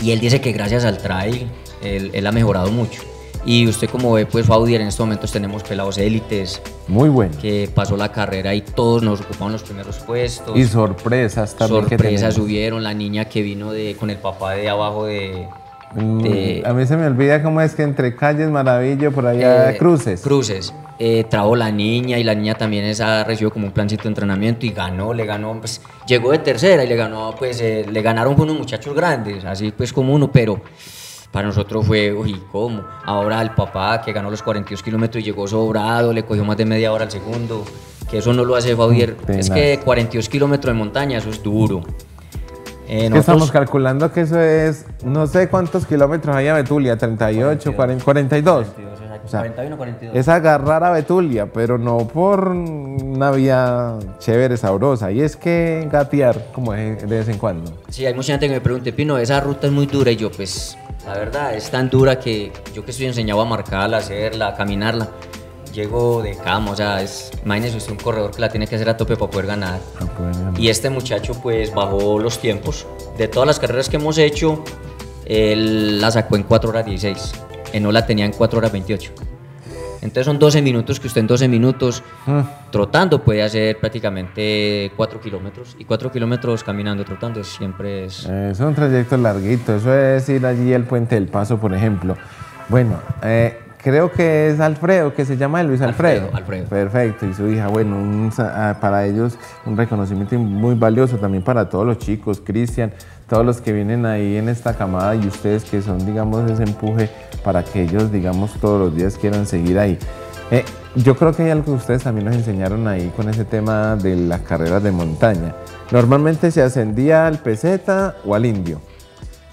C: Y él dice que gracias al trail, él, él ha mejorado mucho. Y usted como ve, pues Faudier, en estos momentos tenemos pelados élites
A: Muy bueno.
C: que pasó la carrera y todos nos ocupaban los primeros puestos.
A: Y sorpresas también que
C: Sorpresas
A: tenemos.
C: subieron, la niña que vino de, con el papá de abajo de... De-
A: A mí se me olvida cómo es que entre calles Maravillo, por allá,
C: eh,
A: cruces.
C: Cruces. Eh, trajo la niña y la niña también esa recibió como un plancito de entrenamiento y ganó, le ganó, pues llegó de tercera y le ganó, pues eh, le ganaron con unos muchachos grandes, así pues como uno, pero para nosotros fue, uy, ¿cómo? Ahora el papá que ganó los 42 kilómetros y llegó sobrado, le cogió más de media hora al segundo, que eso no lo hace Faudier. Es
A: Tenaz.
C: que 42 kilómetros de montaña, eso es duro. Eh, nosotros-
A: estamos calculando que eso es, no sé cuántos kilómetros hay a Betulia, 38, 40, 42. O sea,
C: 41, 42.
A: es agarrar a Betulia, pero no por una vía chévere, sabrosa. Y es que gatear como de, vez en cuando.
C: Sí, hay mucha gente que me pregunta, Pino, esa ruta es muy dura. Y yo, pues, la verdad, es tan dura que yo que estoy enseñado a marcarla, a hacerla, a caminarla, llego de cama. O sea, es, imagínese usted un corredor que la tiene que hacer a tope para poder ganar. Y este muchacho, pues, bajó los tiempos. De todas las carreras que hemos hecho, él la sacó en 4 horas 16. Enola tenía en 4 horas 28. Entonces son 12 minutos que usted en 12 minutos trotando puede hacer prácticamente 4 kilómetros. Y 4 kilómetros caminando, trotando, siempre es...
A: Eh, Es un trayecto larguito, eso es ir allí al Puente del Paso, por ejemplo. Bueno, eh, creo que es Alfredo, que se llama Luis Alfredo.
C: Alfredo, Alfredo.
A: Perfecto, y su hija, bueno, un ah, para ellos un reconocimiento muy valioso también para todos los chicos, Cristian, todos los que vienen ahí en esta camada y ustedes que son, digamos, ese empuje para que ellos, digamos, todos los días quieran seguir ahí. Eh, yo creo que hay algo que ustedes también nos enseñaron ahí con ese tema de las carreras de montaña. Normalmente se ascendía al peseta o al indio.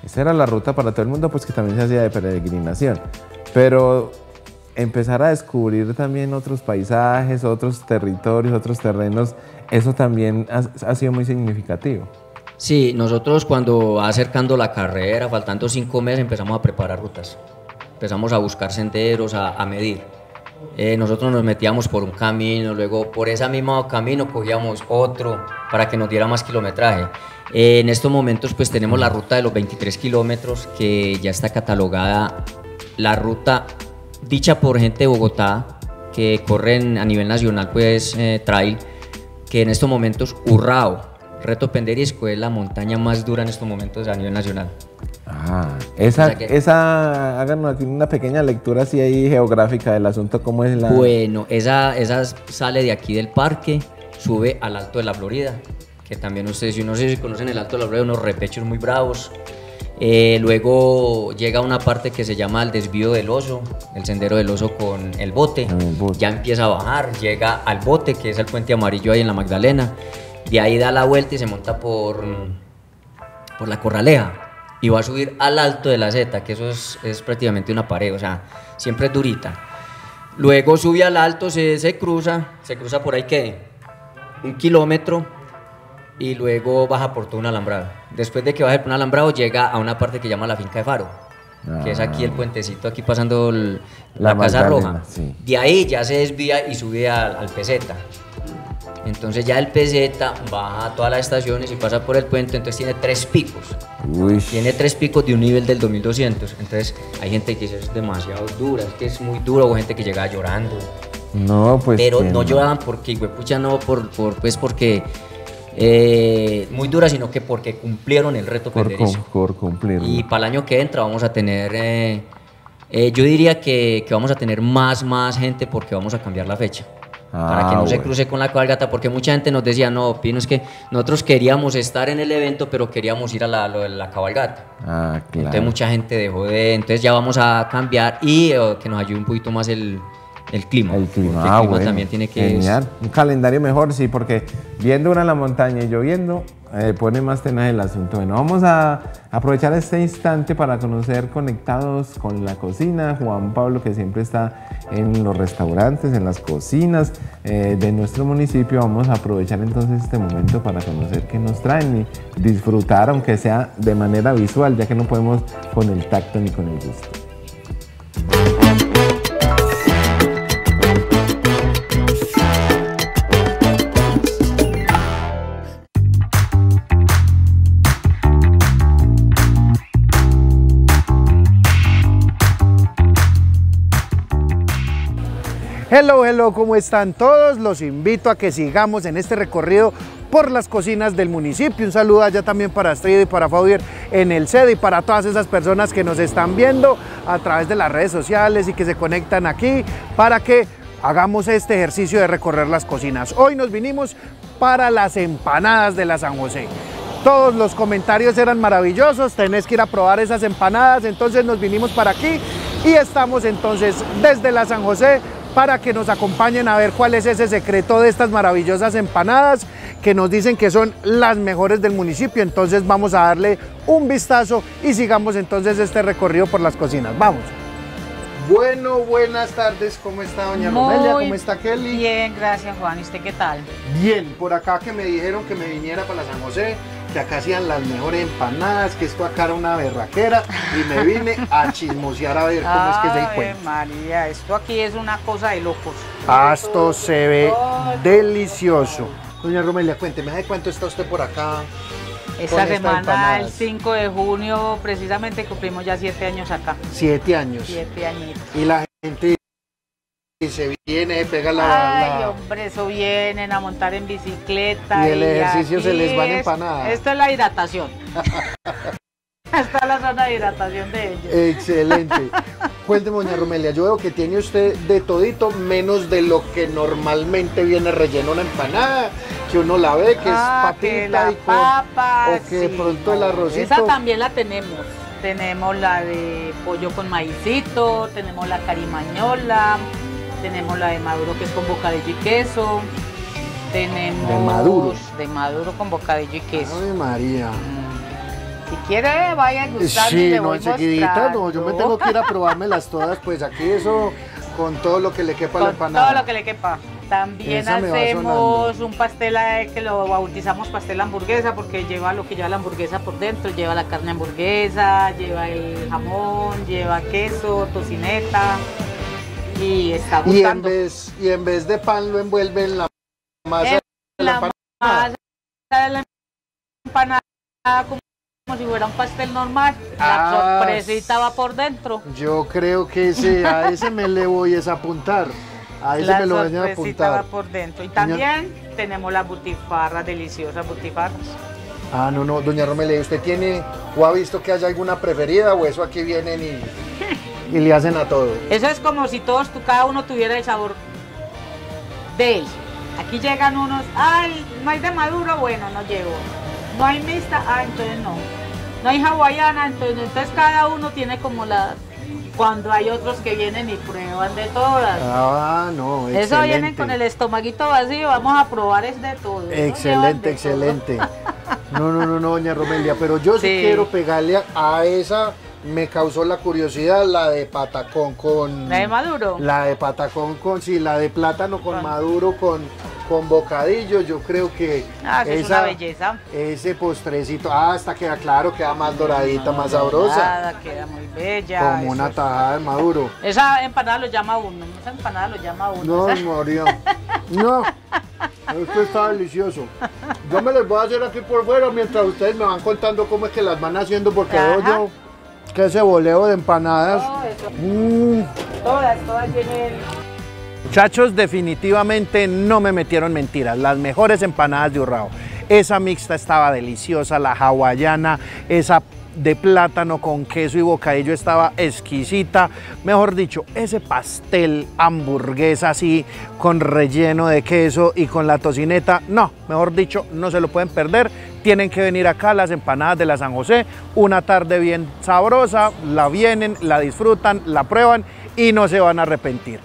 A: Esa era la ruta para todo el mundo, pues que también se hacía de peregrinación. Pero empezar a descubrir también otros paisajes, otros territorios, otros terrenos, eso también ha, ha sido muy significativo.
C: Sí, nosotros cuando acercando la carrera, faltando cinco meses, empezamos a preparar rutas. Empezamos a buscar senderos, a, a medir. Eh, nosotros nos metíamos por un camino, luego por ese mismo camino cogíamos otro para que nos diera más kilometraje. Eh, en estos momentos pues tenemos la ruta de los 23 kilómetros que ya está catalogada, la ruta dicha por gente de Bogotá que corren a nivel nacional pues eh, trail, que en estos momentos Urrao, Reto Penderisco es la montaña más dura en estos momentos a nivel nacional.
A: Ah, esa,
C: O sea que-
A: esa, háganos aquí una pequeña lectura así ahí geográfica del asunto, cómo es la...
C: Bueno, esa, esa sale de aquí del parque, sube al Alto de la Florida, que también ustedes, yo no sé si conocen el Alto de la Florida, unos repechos muy bravos. Eh, luego llega una parte que se llama el desvío del oso, el sendero del oso con el bote.
A: El bote.
C: Ya empieza a bajar, llega al bote, que es el puente amarillo ahí en la Magdalena. De ahí da la vuelta y se monta por, por la corraleja. Y va a subir al alto de la Z, que eso es, es prácticamente una pared, o sea, siempre es durita. Luego sube al alto, se, se cruza, se cruza por ahí que un kilómetro y luego baja por todo un alambrado. Después de que baje por un alambrado llega a una parte que llama la finca de Faro, que es aquí el puentecito, aquí pasando el- la,
A: La
C: Casa Roja.
A: sí.
C: De ahí ya se desvía y sube al, al peseta. Entonces ya el peseta baja a todas las estaciones y pasa por el puente, entonces tiene tres picos.
A: Uy,
C: Tiene tres picos de un nivel del 2200. Entonces hay gente que dice es demasiado dura, es que es muy duro, o gente que llega llorando.
A: no, pues...
C: pero no lloraban porque, pucha, no por, por, pues porque eh, muy dura, sino que porque cumplieron el reto
A: Por, cum- por cumplir.
C: Y para el año que entra vamos a tener, eh, eh, yo diría que, que vamos a tener más, más gente porque vamos a cambiar la fecha. Para que
A: Ah,
C: no se cruce con la cabalgata, porque mucha gente nos decía, no, Pino, es que nosotros queríamos estar en el evento, pero queríamos ir a la, lo de la cabalgata.
A: Ah, claro.
C: Entonces mucha gente dejó de, entonces ya vamos a cambiar y eh, que nos ayude un poquito más el, el clima.
A: El clima,
C: porque
A: ah,
C: el clima
A: bueno.
C: también tiene que...
A: Genial. Un calendario mejor, sí, porque viendo una en la montaña y lloviendo, eh, pone más tenaz el asunto. Bueno, vamos a aprovechar este instante para conocer conectados con la cocina. Juan Pablo, que siempre está en los restaurantes, en las cocinas eh, de nuestro municipio. Vamos a aprovechar entonces este momento para conocer qué nos traen y disfrutar, aunque sea de manera visual, ya que no podemos con el tacto ni con el gusto.
J: Hello, hello, ¿cómo están todos? Los invito a que sigamos en este recorrido por las cocinas del municipio. Un saludo allá también para Astrid y para Fabier en el sede y para todas esas personas que nos están viendo a través de las redes sociales y que se conectan aquí para que hagamos este ejercicio de recorrer las cocinas. Hoy nos vinimos para las empanadas de la San José. Todos los comentarios eran maravillosos, tenés que ir a probar esas empanadas, entonces nos vinimos para aquí y estamos entonces desde la San José para que nos acompañen a ver cuál es ese secreto de estas maravillosas empanadas que nos dicen que son las mejores del municipio. Entonces vamos a darle un vistazo y sigamos entonces este recorrido por las cocinas. Vamos. Bueno, buenas tardes. ¿Cómo está doña Romelia?
K: Muy
J: ¿Cómo está Kelly?
K: Bien, gracias Juan. ¿Y usted qué tal?
J: Bien, por acá que me dijeron que me viniera para San José, que acá hacían las mejores empanadas, que esto acá era una berraquera y me vine a chismosear a ver cómo es que se encuentra.
K: María, esto aquí es una cosa de locos.
J: Esto se ve delicioso. Doña Romelia, cuénteme, ¿de cuánto está usted por acá?
K: Esta semana, el
J: empanadas?
K: 5 de junio, precisamente cumplimos ya siete años acá.
J: Siete años.
K: Siete añitos.
J: Y la gente se viene, pega la...
K: Ay,
J: la-
K: hombre, eso vienen a montar en bicicleta.
J: Y el ejercicio se les van
K: es-
J: empanadas.
K: Esto es la hidratación. Esta es la zona de hidratación de ellos.
J: Excelente. Cuénteme, doña Romelia, yo veo que tiene usted de todito, menos de lo que normalmente viene relleno una empanada, que uno la ve, que
K: Ah,
J: es
K: que
J: papita
K: la
J: y con-
K: papa,
J: o que de
K: sí,
J: pronto el
K: no,
J: arrocito.
K: Esa también la tenemos. Tenemos la de pollo con maicito, tenemos la carimañola, tenemos la de maduro que es con bocadillo y queso. Tenemos
J: De maduro.
K: de maduro con bocadillo y queso.
J: Ay, María.
K: Si quiere, vaya a gustar y
J: Sí,
K: le
J: no,
K: voy
J: enseguidita, no, yo me tengo que ir a probármelas todas, pues aquí eso con todo lo que le quepa a la
K: Con
J: empanada.
K: todo lo que le quepa. También
J: Esa
K: hacemos un pastel eh, que lo bautizamos pastel hamburguesa porque lleva lo que lleva la hamburguesa por dentro, lleva la carne hamburguesa, lleva el jamón, lleva queso, tocineta y está
J: Y en, vez, y en vez de pan lo envuelve en la masa de la
K: la
J: empanada.
K: masa de la empanada como, como si fuera un pastel normal,
J: Ah,
K: la sorpresita va por dentro.
J: Yo creo que ese, a ese me le voy a apuntar. A ese
K: la
J: me lo voy a
K: sorpresita va
J: apuntar.
K: por dentro. Y
J: Doña-
K: también tenemos las butifarras deliciosas, butifarras.
J: Ah, no, no, doña Romelia, ¿usted tiene o ha visto que haya alguna preferida o eso aquí vienen y, y le hacen a todo?
K: Eso es como si todos, cada uno tuviera el sabor de él. Aquí llegan unos, ay, no hay de maduro, bueno, no llevo. No hay mixta, ah, entonces no. No hay hawaiana, entonces, entonces cada uno tiene como la... Cuando hay otros que vienen y prueban de todas.
J: Ah, no, excelente.
K: Eso vienen con el estomaguito vacío, vamos a probar es de todo.
J: Excelente,
K: todo.
J: excelente. No, no, no, no, doña Romelia, pero yo sí,
K: Sí.
J: quiero pegarle a, a esa, me causó la curiosidad, la de patacón con...
K: ¿La de maduro?
J: La de patacón con, sí, la de plátano con maduro, con, con bocadillo, yo creo que
K: Ah, eso es una belleza.
J: ese postrecito, ah, hasta queda claro, queda más doradita, más sabrosa,
K: queda muy bella.
J: como una tajada de maduro.
K: Esa empanada lo llama uno, esa empanada lo llama uno.
J: No, María. No, esto está delicioso. Yo me les voy a hacer aquí por fuera mientras ustedes me van contando cómo es que las van haciendo porque veo
K: Ajá.
J: yo que ese boleo de empanadas.
K: Eso.
J: Mm.
K: Todas, todas tienen...
J: Muchachos, definitivamente no me metieron mentiras. Las mejores empanadas de Urrao. Esa mixta estaba deliciosa, la hawaiana, esa de plátano con queso y bocadillo estaba exquisita. Mejor dicho, ese pastel hamburguesa así con relleno de queso y con la tocineta, no, mejor dicho, no se lo pueden perder. Tienen que venir acá las empanadas de la San José, una tarde bien sabrosa, la vienen, la disfrutan, la prueban y no se van a arrepentir.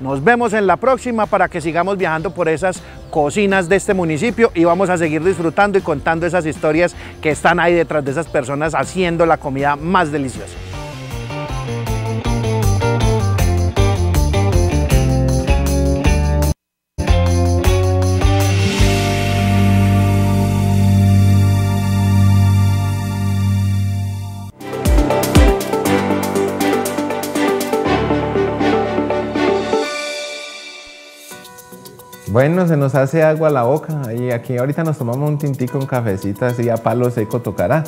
J: Nos vemos en la próxima para que sigamos viajando por esas cocinas de este municipio y vamos a seguir disfrutando y contando esas historias que están ahí detrás de esas personas haciendo la comida más deliciosa.
A: Bueno, se nos hace agua la boca y aquí ahorita nos tomamos un tintico, un cafecito así a palo seco tocará.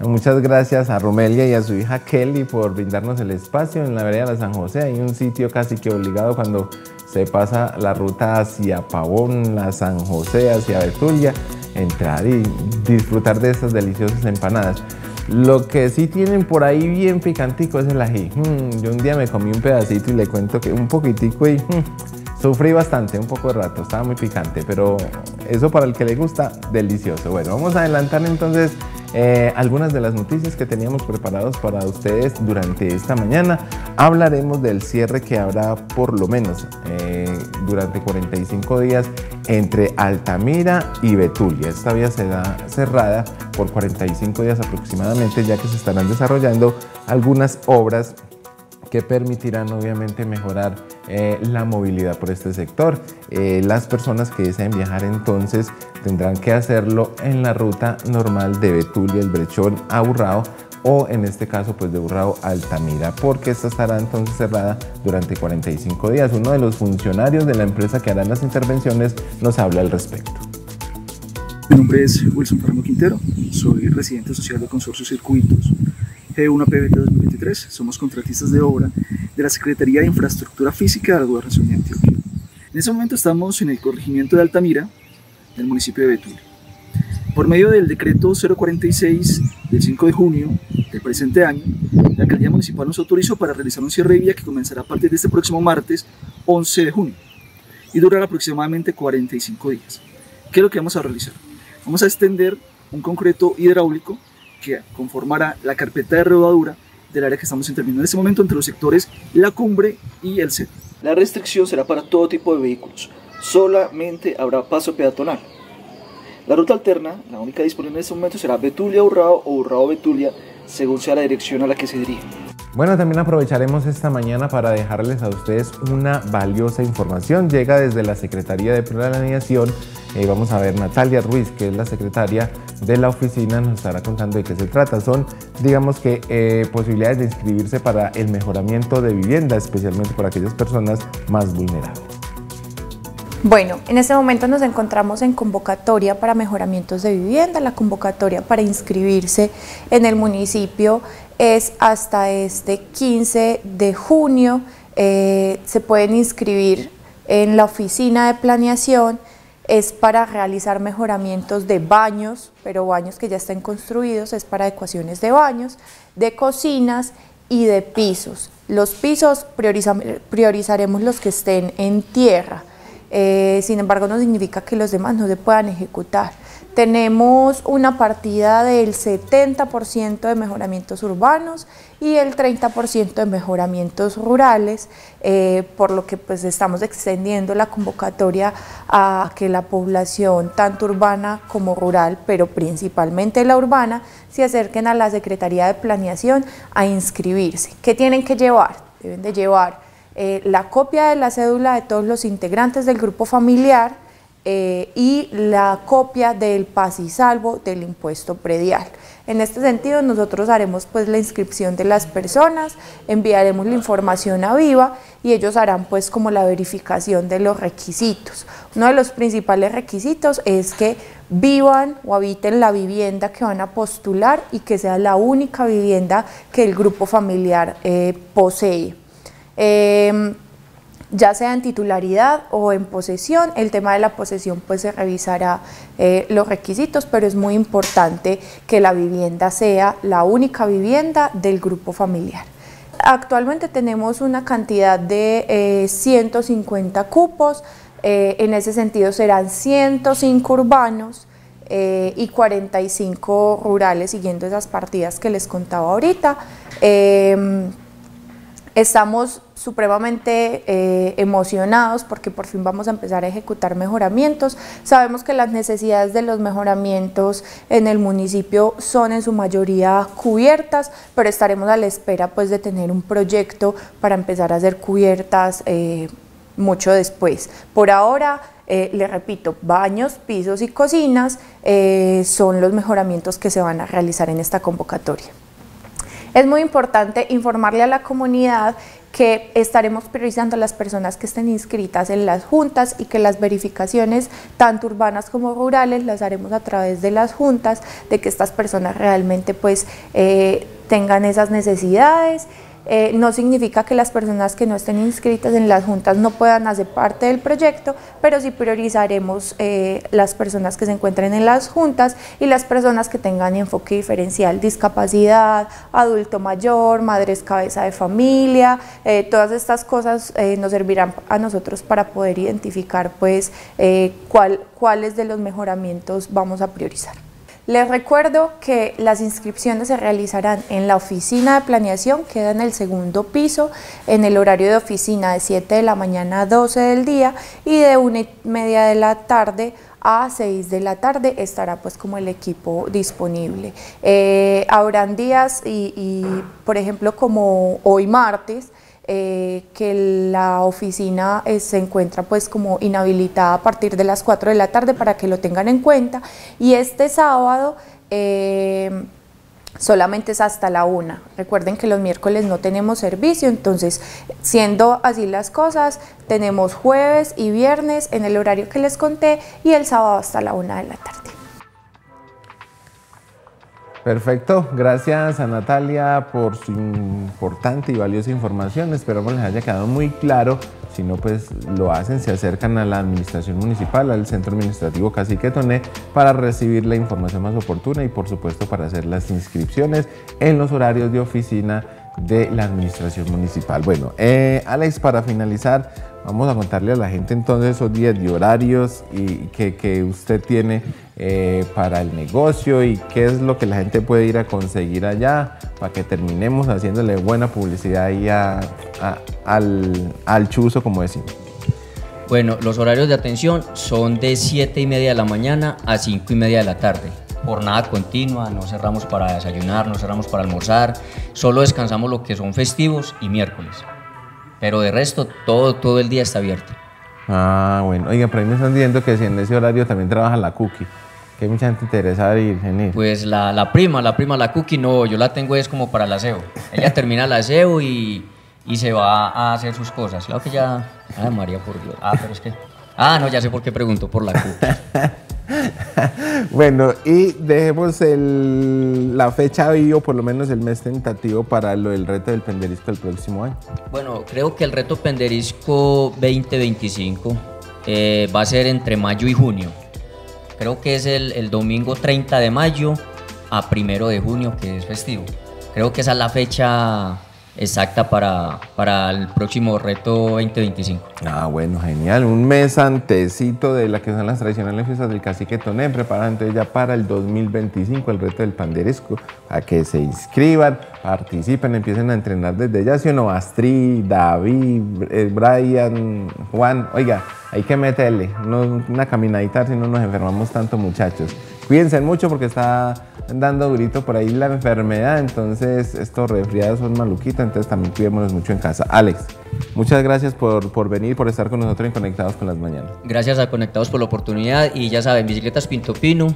A: Muchas gracias a Romelia y a su hija Kelly por brindarnos el espacio en la vereda de San José. Hay un sitio casi que obligado cuando se pasa la ruta hacia Pavón, a San José, hacia Betulia, entrar y disfrutar de estas deliciosas empanadas. Lo que sí tienen por ahí bien picantico es el ají. Mm, yo un día me comí un pedacito y le cuento que un poquitico y mm, sufrí bastante, un poco de rato, estaba muy picante, pero eso para el que le gusta, delicioso. Bueno, vamos a adelantar entonces eh, algunas de las noticias que teníamos preparados para ustedes durante esta mañana. Hablaremos del cierre que habrá por lo menos eh, durante 45 días entre Altamira y Betulia. Esta vía será cerrada por 45 días aproximadamente, ya que se estarán desarrollando algunas obras que permitirán obviamente mejorar eh, la movilidad por este sector. Eh, las personas que deseen viajar entonces tendrán que hacerlo en la ruta normal de Betulia, el Brechón a Urrao o en este caso pues de Urrao a Altamira porque esta estará entonces cerrada durante 45 días. Uno de los funcionarios de la empresa que harán las intervenciones nos habla al respecto.
L: Mi nombre es Wilson Fernando Quintero, soy residente social de Consorcio Circuitos. G1 PBT 2023, somos contratistas de obra de la Secretaría de Infraestructura Física de la Gobernación de Antioquia. En este momento estamos en el corregimiento de Altamira, del municipio de Betulia. Por medio del decreto 046 del 5 de junio del presente año, la alcaldía municipal nos autorizó para realizar un cierre de vía que comenzará a partir de este próximo martes 11 de junio y durará aproximadamente 45 días. ¿Qué es lo que vamos a realizar? Vamos a extender un concreto hidráulico que conformará la carpeta de rodadura del área que estamos interviniendo en este momento entre los sectores La Cumbre y el Centro. La restricción será para todo tipo de vehículos, solamente habrá paso peatonal. La ruta alterna, la única disponible en este momento, será Betulia-Urrao o Urrao-Betulia, según sea la dirección a la que se dirige.
A: Bueno, también aprovecharemos esta mañana para dejarles a ustedes una valiosa información. Llega desde la Secretaría de Planeación. Eh, vamos a ver, Natalia Ruiz, que es la secretaria de la oficina, nos estará contando de qué se trata. Son, digamos que, eh, posibilidades de inscribirse para el mejoramiento de vivienda, especialmente por aquellas personas más vulnerables.
M: Bueno, en este momento nos encontramos en convocatoria para mejoramientos de vivienda. La convocatoria para inscribirse en el municipio es hasta este 15 de junio. Eh, se pueden inscribir en la oficina de planeación es para realizar mejoramientos de baños, pero baños que ya estén construidos, es para adecuaciones de baños, de cocinas y de pisos. Los pisos priorizaremos los que estén en tierra, eh, sin embargo no significa que los demás no se puedan ejecutar. Tenemos una partida del 70% de mejoramientos urbanos y el 30% de mejoramientos rurales, eh, por lo que pues estamos extendiendo la convocatoria a que la población, tanto urbana como rural, pero principalmente la urbana, se acerquen a la Secretaría de Planeación a inscribirse. ¿Qué tienen que llevar? Deben de llevar eh, la copia de la cédula de todos los integrantes del grupo familiar, eh, y la copia del paz y salvo del impuesto predial. En este sentido, nosotros haremos pues la inscripción de las personas, enviaremos la información a Viva y ellos harán pues como la verificación de los requisitos. Uno de los principales requisitos es que vivan o habiten la vivienda que van a postular y que sea la única vivienda que el grupo familiar eh, posee. Eh, ya sea en titularidad o en posesión. El tema de la posesión pues se revisará eh, los requisitos, pero es muy importante que la vivienda sea la única vivienda del grupo familiar. Actualmente tenemos una cantidad de 150 eh, cupos, eh, en ese sentido serán 105 urbanos y 45 rurales, siguiendo esas partidas que les contaba ahorita. Estamos supremamente eh, emocionados porque por fin vamos a empezar a ejecutar mejoramientos. Sabemos que las necesidades de los mejoramientos en el municipio son en su mayoría cubiertas, pero estaremos a la espera pues, de tener un proyecto para empezar a hacer cubiertas eh, mucho después. Por ahora, eh, le repito, baños, pisos y cocinas son los mejoramientos que se van a realizar en esta convocatoria. Es muy importante informarle a la comunidad que estaremos priorizando a las personas que estén inscritas en las juntas y que las verificaciones, tanto urbanas como rurales, las haremos a través de las juntas, de que estas personas realmente pues eh, tengan esas necesidades eh, no significa que las personas que no estén inscritas en las juntas no puedan hacer parte del proyecto, pero sí priorizaremos eh, las personas que se encuentren en las juntas y las personas que tengan enfoque diferencial, discapacidad, adulto mayor, madres cabeza de familia, eh, todas estas cosas nos servirán a nosotros para poder identificar pues cuál, cuáles de los mejoramientos vamos a priorizar. Les recuerdo que las inscripciones se realizarán en la oficina de planeación, queda en el segundo piso, en el horario de oficina de 7 de la mañana a 12 del día y de 1 y media de la tarde a 6 de la tarde estará pues como el equipo disponible. Eh, habrán días y, por ejemplo como hoy martes, eh, que la oficina eh, se encuentra pues como inhabilitada a partir de las 4 de la tarde para que lo tengan en cuenta y este sábado eh, solamente es hasta la 1. Recuerden que los miércoles no tenemos servicio, entonces siendo así las cosas, tenemos jueves y viernes en el horario que les conté y el sábado hasta la 1 de la tarde.
A: Perfecto, gracias a Natalia por su importante y valiosa información. Esperamos les haya quedado muy claro. Si no, pues lo hacen, se acercan a la administración municipal, al centro administrativo Cacique Toné, para recibir la información más oportuna y por supuesto para hacer las inscripciones en los horarios de oficina de la administración municipal. Bueno, eh, Alex, para finalizar, vamos a contarle a la gente entonces esos días de horarios y que, usted tiene eh, para el negocio y qué es lo que la gente puede ir a conseguir allá para que terminemos haciéndole buena publicidad ahí al, al chuzo, como decimos.
C: Bueno, los horarios de atención son de 7 y media de la mañana a 5 y media de la tarde jornada continua, no cerramos para desayunar, no cerramos para almorzar, solo descansamos lo que son festivos y miércoles. Pero de resto, todo, todo el día está abierto.
A: Ah, bueno. Oiga, pero ahí me están diciendo que si en ese horario también trabaja la cookie. Que mucha gente interesada ir,
C: en Pues la, la, prima, la prima, la cookie, no, yo la tengo es como para el aseo. Ella termina el aseo y, y se va a hacer sus cosas. Claro que ya... Ay, María, por Dios. Ah, pero es que... Ah, no, ya sé por qué pregunto, por la cookie.
A: bueno, y dejemos la fecha vivo, por lo menos el mes tentativo para lo del reto del penderisco el próximo año.
C: Bueno, creo que el reto penderisco 2025 eh, va a ser entre mayo y junio. Creo que es el, el domingo 30 de mayo a primero de junio, que es festivo. Creo que esa es la fecha exacta para, para el próximo reto 2025.
A: Ah, bueno, genial. Un mes antecito de la que son las tradicionales fiestas del cacique Toné, preparando ya para el 2025 el reto del panderesco, a que se inscriban, participen, empiecen a entrenar desde ya, si no, Astrid, David, eh, Brian, Juan, oiga, hay que meterle una caminadita si no nos enfermamos tanto muchachos. Cuídense mucho porque está dando grito por ahí la enfermedad, entonces estos resfriados son maluquitos, entonces también cuidémonos mucho en casa. Alex, muchas gracias por, por venir, por estar con nosotros en Conectados con las Mañanas.
C: Gracias a Conectados por la oportunidad y ya saben, Bicicletas Pinto Pino,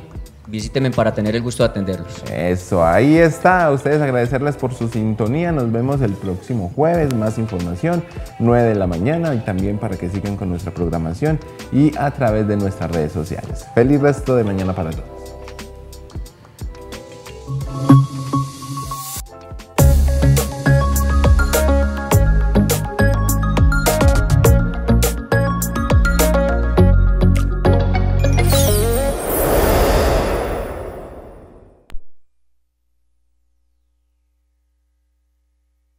C: visítenme para tener el gusto de atenderlos.
A: Eso, ahí está. A ustedes agradecerles por su sintonía. Nos vemos el próximo jueves. Más información, 9 de la mañana y también para que sigan con nuestra programación y a través de nuestras redes sociales. Feliz resto de mañana para todos.